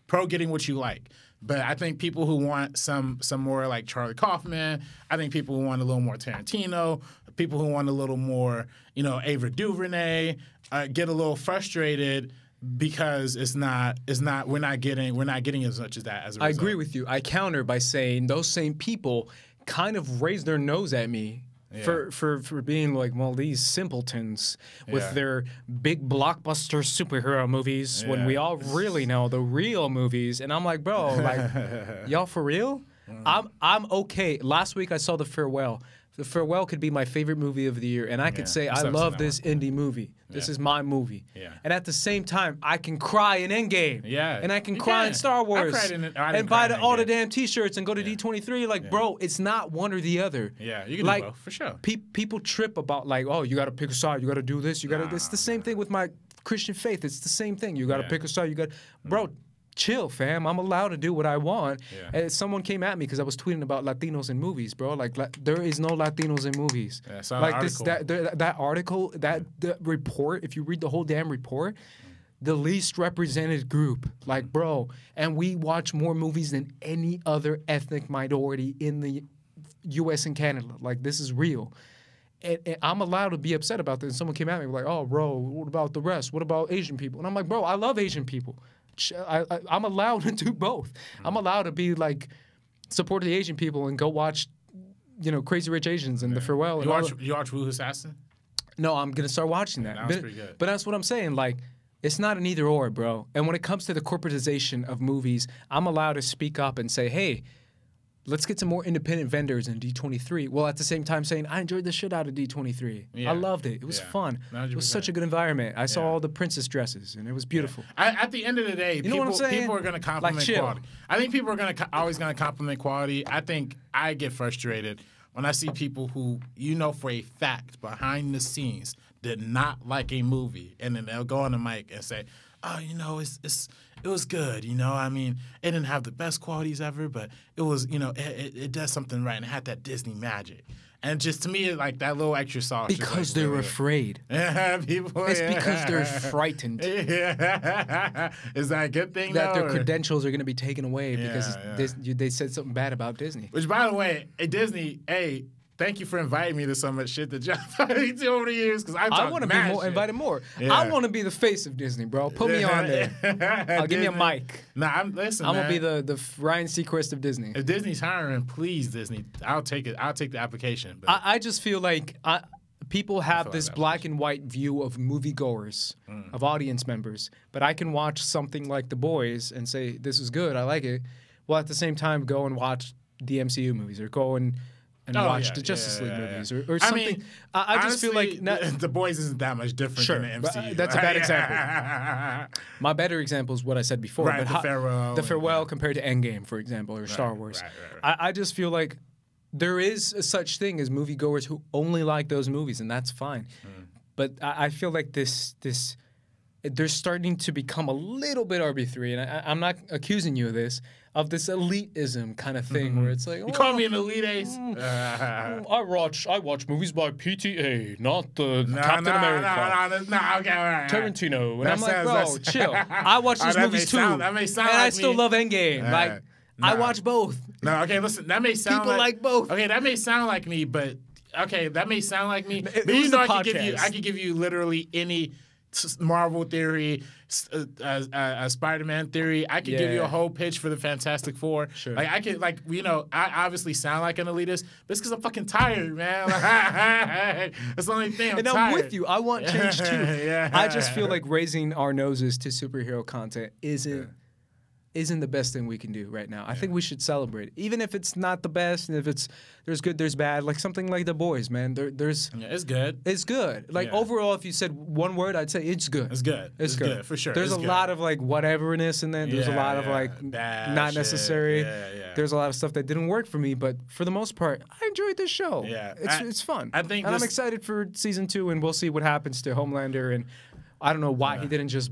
pro getting what you like. But I think people who want some some more like Charlie Kaufman, I think people who want a little more Tarantino, people who want a little more, you know, Ava DuVernay, uh, get a little frustrated because it's not it's not we're not getting we're not getting as much as that as a I agree with you. I counter by saying those same people kind of raise their nose at me for, for, for being like, well, these simpletons with Yeah. their big blockbuster superhero movies when we all really know the real movies. And I'm like, bro, like, y'all for real? Mm. I'm I'm okay. Last week I saw The Farewell. The Farewell could be my favorite movie of the year, and I could Yeah, say I I still haven't love this indie movie. This Yeah. is my movie. Yeah. And at the same time, I can cry in Endgame. Yeah. And I can You cry in. Star I Wars. cried in and buy the, all the damn T-shirts and go to D23. Like, bro, it's not one or the other. Yeah, you can like, do both for sure. Pe- people trip about like, oh, you got to pick a side. You got to do this. You got to. it's the same thing with my Christian faith. It's the same thing. You got to Yeah. pick a side. You got, bro. Mm. Chill, fam. I'm allowed to do what I want. Yeah. And someone came at me because I was tweeting about Latinos in movies, bro. Like la- there is no Latinos in movies. Yeah, I saw an like this that the, that article that the report. If you read the whole damn report. The least represented group, like bro, and we watch more movies than any other ethnic minority in the U.S. and Canada. Like this is real, and, and I'm allowed to be upset about this. And someone came at me like, "Oh, bro, what about the rest? What about Asian people?" And I'm like, "Bro, I love Asian people. I, I, I'm allowed to do both. I'm mm. allowed to be like support the Asian people and go watch, you know, Crazy Rich Asians and The Farewell. You watch you watch Wu Assassin? no, I'm gonna start watching that. that was but, pretty good. but that's what I'm saying. Like, it's not an either or, bro. And when it comes to the corporatization of movies, I'm allowed to speak up and say, hey, let's get some more independent vendors in D23. Well, at the same time, saying I enjoyed the shit out of D23. Yeah. I loved it. It was Yeah. fun. It was such a good environment. I saw Yeah. all the princess dresses, and it was beautiful. I, at the end of the day, know people, what I'm saying? people are going to compliment chill. quality. I think people are going to always going to compliment quality. I think I get frustrated when I see people who you know for a fact behind the scenes did not like a movie, and then they'll go on the mic and say, "Oh, you know, it's it's." It was good, you know. I mean, it didn't have the best qualities ever, but it was, you know, it, it, it does something right, and it had that Disney magic. And just to me, like that little extra sauce. Because like, they're afraid. Yeah, people. It's because they're frightened Yeah. Is that a good thing that though? their or- credentials are going to be taken away because Yeah, yeah. You- they said something bad about Disney. Which, by the way, Disney, hey, thank you for inviting me to so much shit that y'all invited me over the years because I want to be more invited more. I want to be the face of Disney, bro. Put me on there. I'll give me a mic. Nah, I'm listen. I'm gonna be the the Ryan Seacrest of Disney. If Disney's hiring, please, Disney, I'll take it. I'll take the application. But I, I just feel like I, people have like this that black and white view of moviegoers, hmm. of audience members. But I can watch something like The Boys and say this is good, I like it. Well, at the same time, go and watch the MCU movies or go and and Oh, watch yeah, the Justice yeah, League yeah, movies or, or I something. mean, I, I just feel like not, the, boys isn't that much different Sure, than the uh, MCU. that's a bad example. my better example is what I said before. Right, but The Farewell the and- compared to Endgame, for example, or Star Wars. right, right, I, I just feel like there is a such thing as moviegoers who only like those movies, and that's fine. Hmm. But I, I feel like this this they're starting to become a little bit RB3, and I, I'm not accusing you of this, of this elitism kind of thing where it's like, Mm-hmm. You call "Oh, me an elite ace? Mm. Uh, I watch I watch movies by PTA, not the no, Captain no, America. No, no, no, no, okay, all right, all right. Tarantino, and That I'm like, bro, that's- chill. I watch Oh, these that movies too, sound- that may sound and I still me. love Endgame. Uh, like, I watch both. No, okay, listen. That may sound People like both. Okay, that may sound like me, but okay, that may sound like me. It- but you know, I could give you, podcast. I could give you literally any Marvel theory, uh, uh, uh, Spider-Man theory. I could give you a whole pitch for the Fantastic Four. Sure. Like I could, like you know, I obviously sound like an elitist, but it's because I'm fucking tired, man. That's the only thing. I'm and tired. I'm with you. I want change too. Yeah. I just feel like raising our noses to superhero content isn't isn't the best thing we can do right now. I think we should celebrate, even if it's not the best, and if it's there's good, there's bad. Like something like the boys, man. There, there's Yeah, it's good. it's good. Like Yeah. overall, if you said one word, I'd say it's good. It's good. It's, good. for sure. There's It's a good. lot of like whateverness in there. There's a Yeah, lot of like Bad not shit. necessary. Yeah, yeah. There's a lot of stuff that didn't work for me, but for the most part, I enjoyed this show. Yeah. it's I- it's fun. I think and I'm excited for season two, and we'll see what happens to Homelander. And I don't know why he didn't just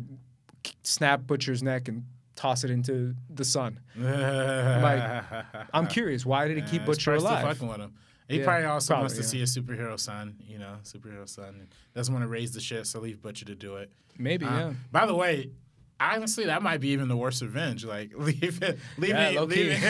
snap Butcher's neck and toss it into the sun. like I'm curious, why did he keep Butcher Still alive? fucking with him. He Yeah, probably also probably, wants to yeah. see a superhero son, you know, superhero son. Doesn't want to raise the shit, so leave Butcher to do it. Maybe, Uh, yeah. By the way, honestly, that might be even the worst revenge. Like leaving, leaving, Yeah, leaving,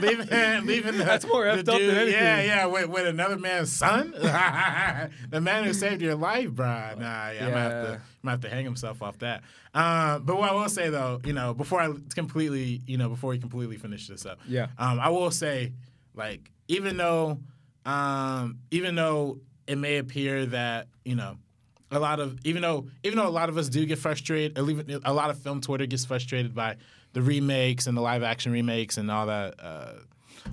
leaving, leaving. The, That's more effed up than dude- anything. Yeah, yeah, with, with another man's son, the man who saved your life, bruh. Nah, yeah, I'm gonna have to, Yeah. I'm gonna have to hang himself off that. Um, but what I will say though, you know, before I completely, you know, before we completely finish this up, Yeah. um, I will say, like, even though, um, even though it may appear that you know, a lot of even though even though a lot of us do get frustrated, even a lot of film Twitter gets frustrated by the remakes and the live action remakes and all that, uh,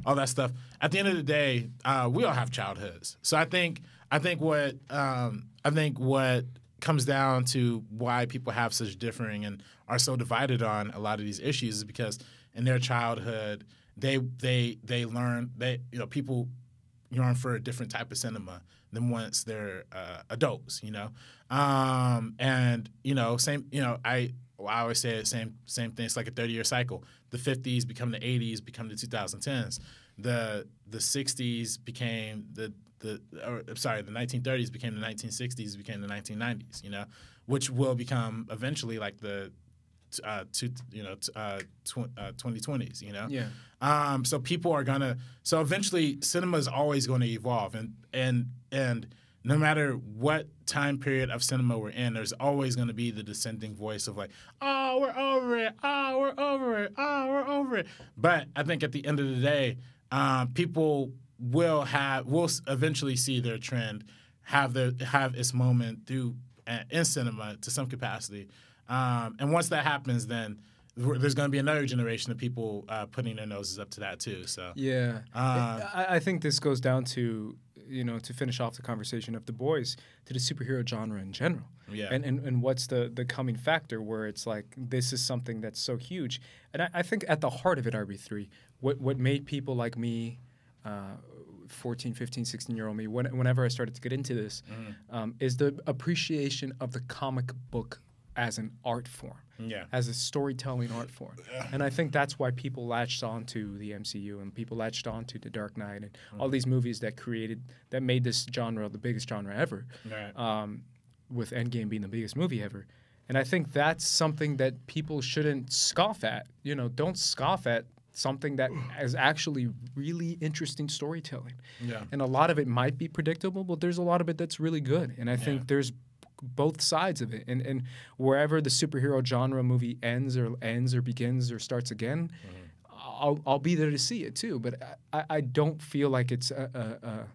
all that stuff. At the end of the day, uh, we all have childhoods. So I think I think what um, I think what comes down to why people have such differing and are so divided on a lot of these issues is because in their childhood they they they learn they you know people yearn for a different type of cinema than once they're uh, adults, you know. Um, and you know, same, you know, I I always say the same same thing. It's like a 30 year cycle. The 50s become the 80s, become the 2010s. The the 60s became the the or, I'm sorry, the 1930s became the 1960s, became the 1990s. You know, which will become eventually like the uh, to you know uh, tw- uh, 2020s. You know, Yeah. um, so people are gonna. So eventually, cinema is always going to evolve, and and and no matter what time period of cinema we're in, there's always going to be the dissenting voice of like, oh, we're over it, oh, we're over it, oh, we're over it. But I think at the end of the day, um, people will have will eventually see their trend have their have its moment through uh, in cinema to some capacity. Um, and once that happens, then there's going to be another generation of people uh, putting their noses up to that too. So Yeah, Uh, I, I think this goes down to you know to finish off the conversation of the boys to the superhero genre in general. Yeah. and and, and what's the the coming factor where it's like this is something that's so huge, and I, I think at the heart of it, RB three, what what made people like me. Uh, 14 15 16 year old me when, whenever i started to get into this Mm-hmm. um, is the appreciation of the comic book as an art form yeah, as a storytelling art form. And I think that's why people latched onto the MCU and people latched onto The Dark Knight and all these movies that created that made this genre the biggest genre ever. right. Um, with Endgame being the biggest movie ever. And I think that's something that people shouldn't scoff at. You know, don't scoff at something that is actually really interesting storytelling. yeah, And a lot of it might be predictable, but there's a lot of it that's really good. And I think there's both sides of it. And and wherever the superhero genre movie ends or ends or begins or starts again, Mm-hmm. I'll, I'll be there to see it too. But I, I don't feel like it's a,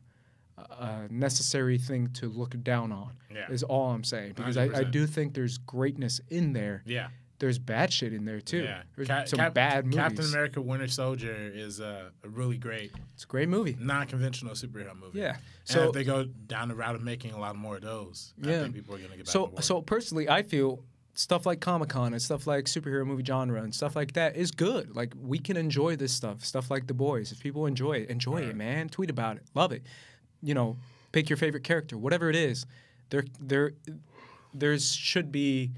a, a, necessary thing to look down on. Yeah. Is all I'm saying because I, I do think there's greatness in there. yeah. There's bad shit in there too. Yeah, There's some Cap- bad movies. Captain America: Winter Soldier is a, a really great It's a great movie. non-conventional superhero movie. Yeah. and So if they go down the route of making a lot more of those, I Yeah. think people are going to get back. So so personally, I feel stuff like Comic Con and stuff like superhero movie genre and stuff like that is good. Like we can enjoy this stuff. Stuff like The Boys. If people enjoy it, enjoy it, man. Tweet about it. Love it. You know, pick your favorite character, whatever it is. There there there should be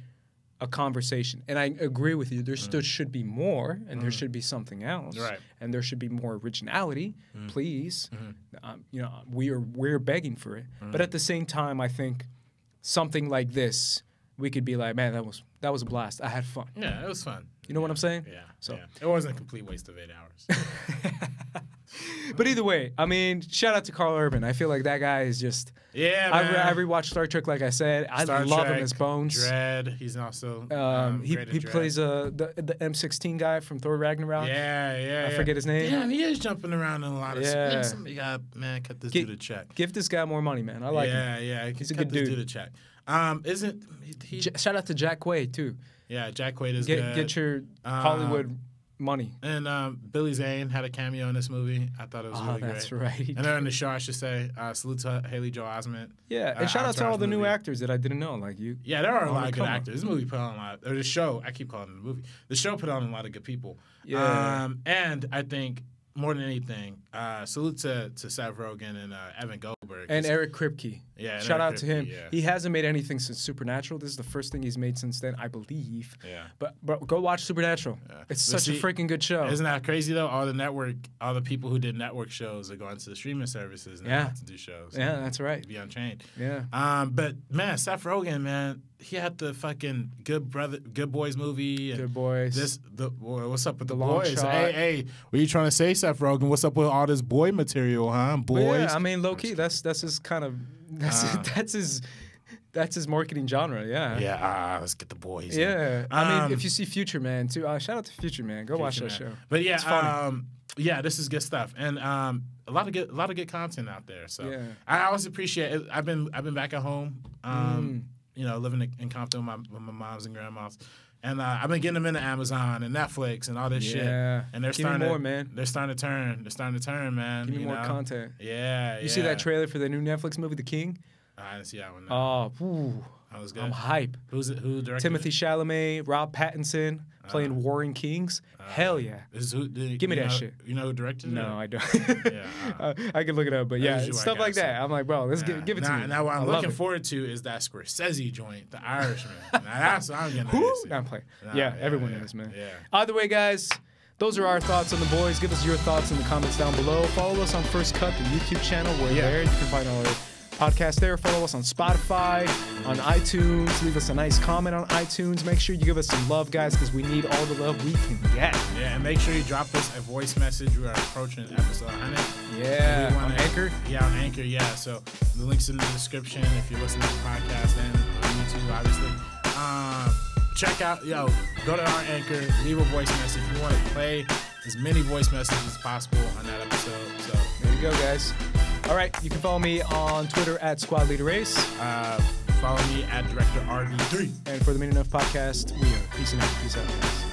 a conversation. And I agree with you. There still should be more and there should be something else. Mm. Right. Mm. And there should be more originality, please. Um, you know, we are we're begging for it. Mm. But at the same time, I think something like this, we could be like, man, that was that was a blast. I had fun. yeah, it was fun. You know what I'm saying? Yeah. So- yeah. it wasn't a complete waste of eight hours. But either way, I mean, shout out to Karl Urban. I feel like that guy is just. yeah, I, man. re- I rewatched Star Trek, like I said. I Star love Trek, him as Bones. Dredd. He's also um, Um, he great he Dredd. plays uh, the the M16 guy from Thor Ragnarok. Yeah, yeah. I yeah. forget his name. Damn, he is jumping around in a lot of. Yeah. Yeah. Somebody got man, cut this Get- dude a check. Give this guy more money, man. I like him. yeah, yeah. He's a good this dude. dude a check. Um, isn't he? he J- shout out to Jack Quaid too. yeah, Jack Quaid is Get good. get your Um, Hollywood money. and um, Billy Zane had a cameo in this movie. I thought it was Oh, really that's great. That's right. And they're in the show, I should say. Uh, salute to Haley Joel Osment. Yeah, and uh, shout out to all the new actors that I didn't know, like you. Yeah, there are a Oh, lot of good actors. This movie put on a lot, or the show. I keep calling it a movie. The show put on a lot of good people. Yeah. Um, and I think more than anything, uh, salute to to Seth Rogen and uh, Evan Goldberg. and Eric Kripke. Yeah, Shout Eric out to him. yeah. He hasn't made anything since Supernatural. This is the first thing he's made since then, I believe. yeah. But bro, go watch Supernatural. Yeah. It's But such a freaking good show. Isn't that crazy though? All the network, all the people who did network shows are going to the streaming services now Yeah. to do shows. yeah, that's right. be unchained. Yeah. Um, but man, Seth Rogen, man, he had the fucking Good Brother, Good Boys movie. And Good boys. This the what's up with the, The Long boys? Shot. Hey, hey, what are you trying to say, Seth Rogen? What's up with all this boy material, huh? Boys. yeah, I mean, low key, that's that's his kind of that's Uh. that's his that's his marketing genre. Yeah. yeah, ah, let's get the boys. Yeah. I mean, Um, if you see Future Man too, uh, shout out to Future Man. Go watch that Future show. But yeah, It's funny. um, yeah, this is good stuff, and um, a lot of good, a lot of good content out there. So Yeah. I always appreciate. it. I've been, I've been back at home, Mm. um, you know, living in, in Compton with my, with my moms and grandmas, and uh, I've been getting them into Amazon and Netflix and all this shit. Yeah. And they're Give starting more, to, man. They're starting to turn. They're starting to turn, man. Give me more know? content. Yeah, You see that trailer for the new Netflix movie, The King? I didn't see that one. Oh, ooh, good. I'm hype. Who's it? Who directed? Timothy It? Chalamet, Rob Pattinson playing Warring Kings. Hell yeah. Is who, did, Give me that know- shit. You know who directed it? No, I don't. Yeah, Uh, I can look it up, but yeah, usually what I stuff like that. I'm like, bro, let's Nah, give, give it now, to me. Now, what I'm looking forward to is that Scorsese joint, The Irishman. now, that's what I'm gonna Who? see. Nah, I'm playing. Nah, yeah, yeah, everyone yeah, is, man. yeah. Either way, guys, those are our thoughts on the boys. Give us your thoughts in the comments down below. Follow us on First Cut, the YouTube channel. We're there. You can find all our podcasts there. Follow us on Spotify, on iTunes. Leave us a nice comment on iTunes. Make sure you give us some love, guys, because we need all the love we can get. Yeah, and make sure you drop us a voice message. We are approaching an episode 100. Yeah, on Anchor. Yeah, on Anchor. Yeah. So the links in the description if you're listening to the podcast and on YouTube, obviously. Um, check out, yo, go to our Anchor, leave a voice message. We want to play as many voice messages as possible on that episode. So There you go, guys. All right, you can follow me on Twitter at Squad Leader Ace. uh, follow me at Director RB3. And for the Meaning of Podcast, we are. Peace and out. Peace out.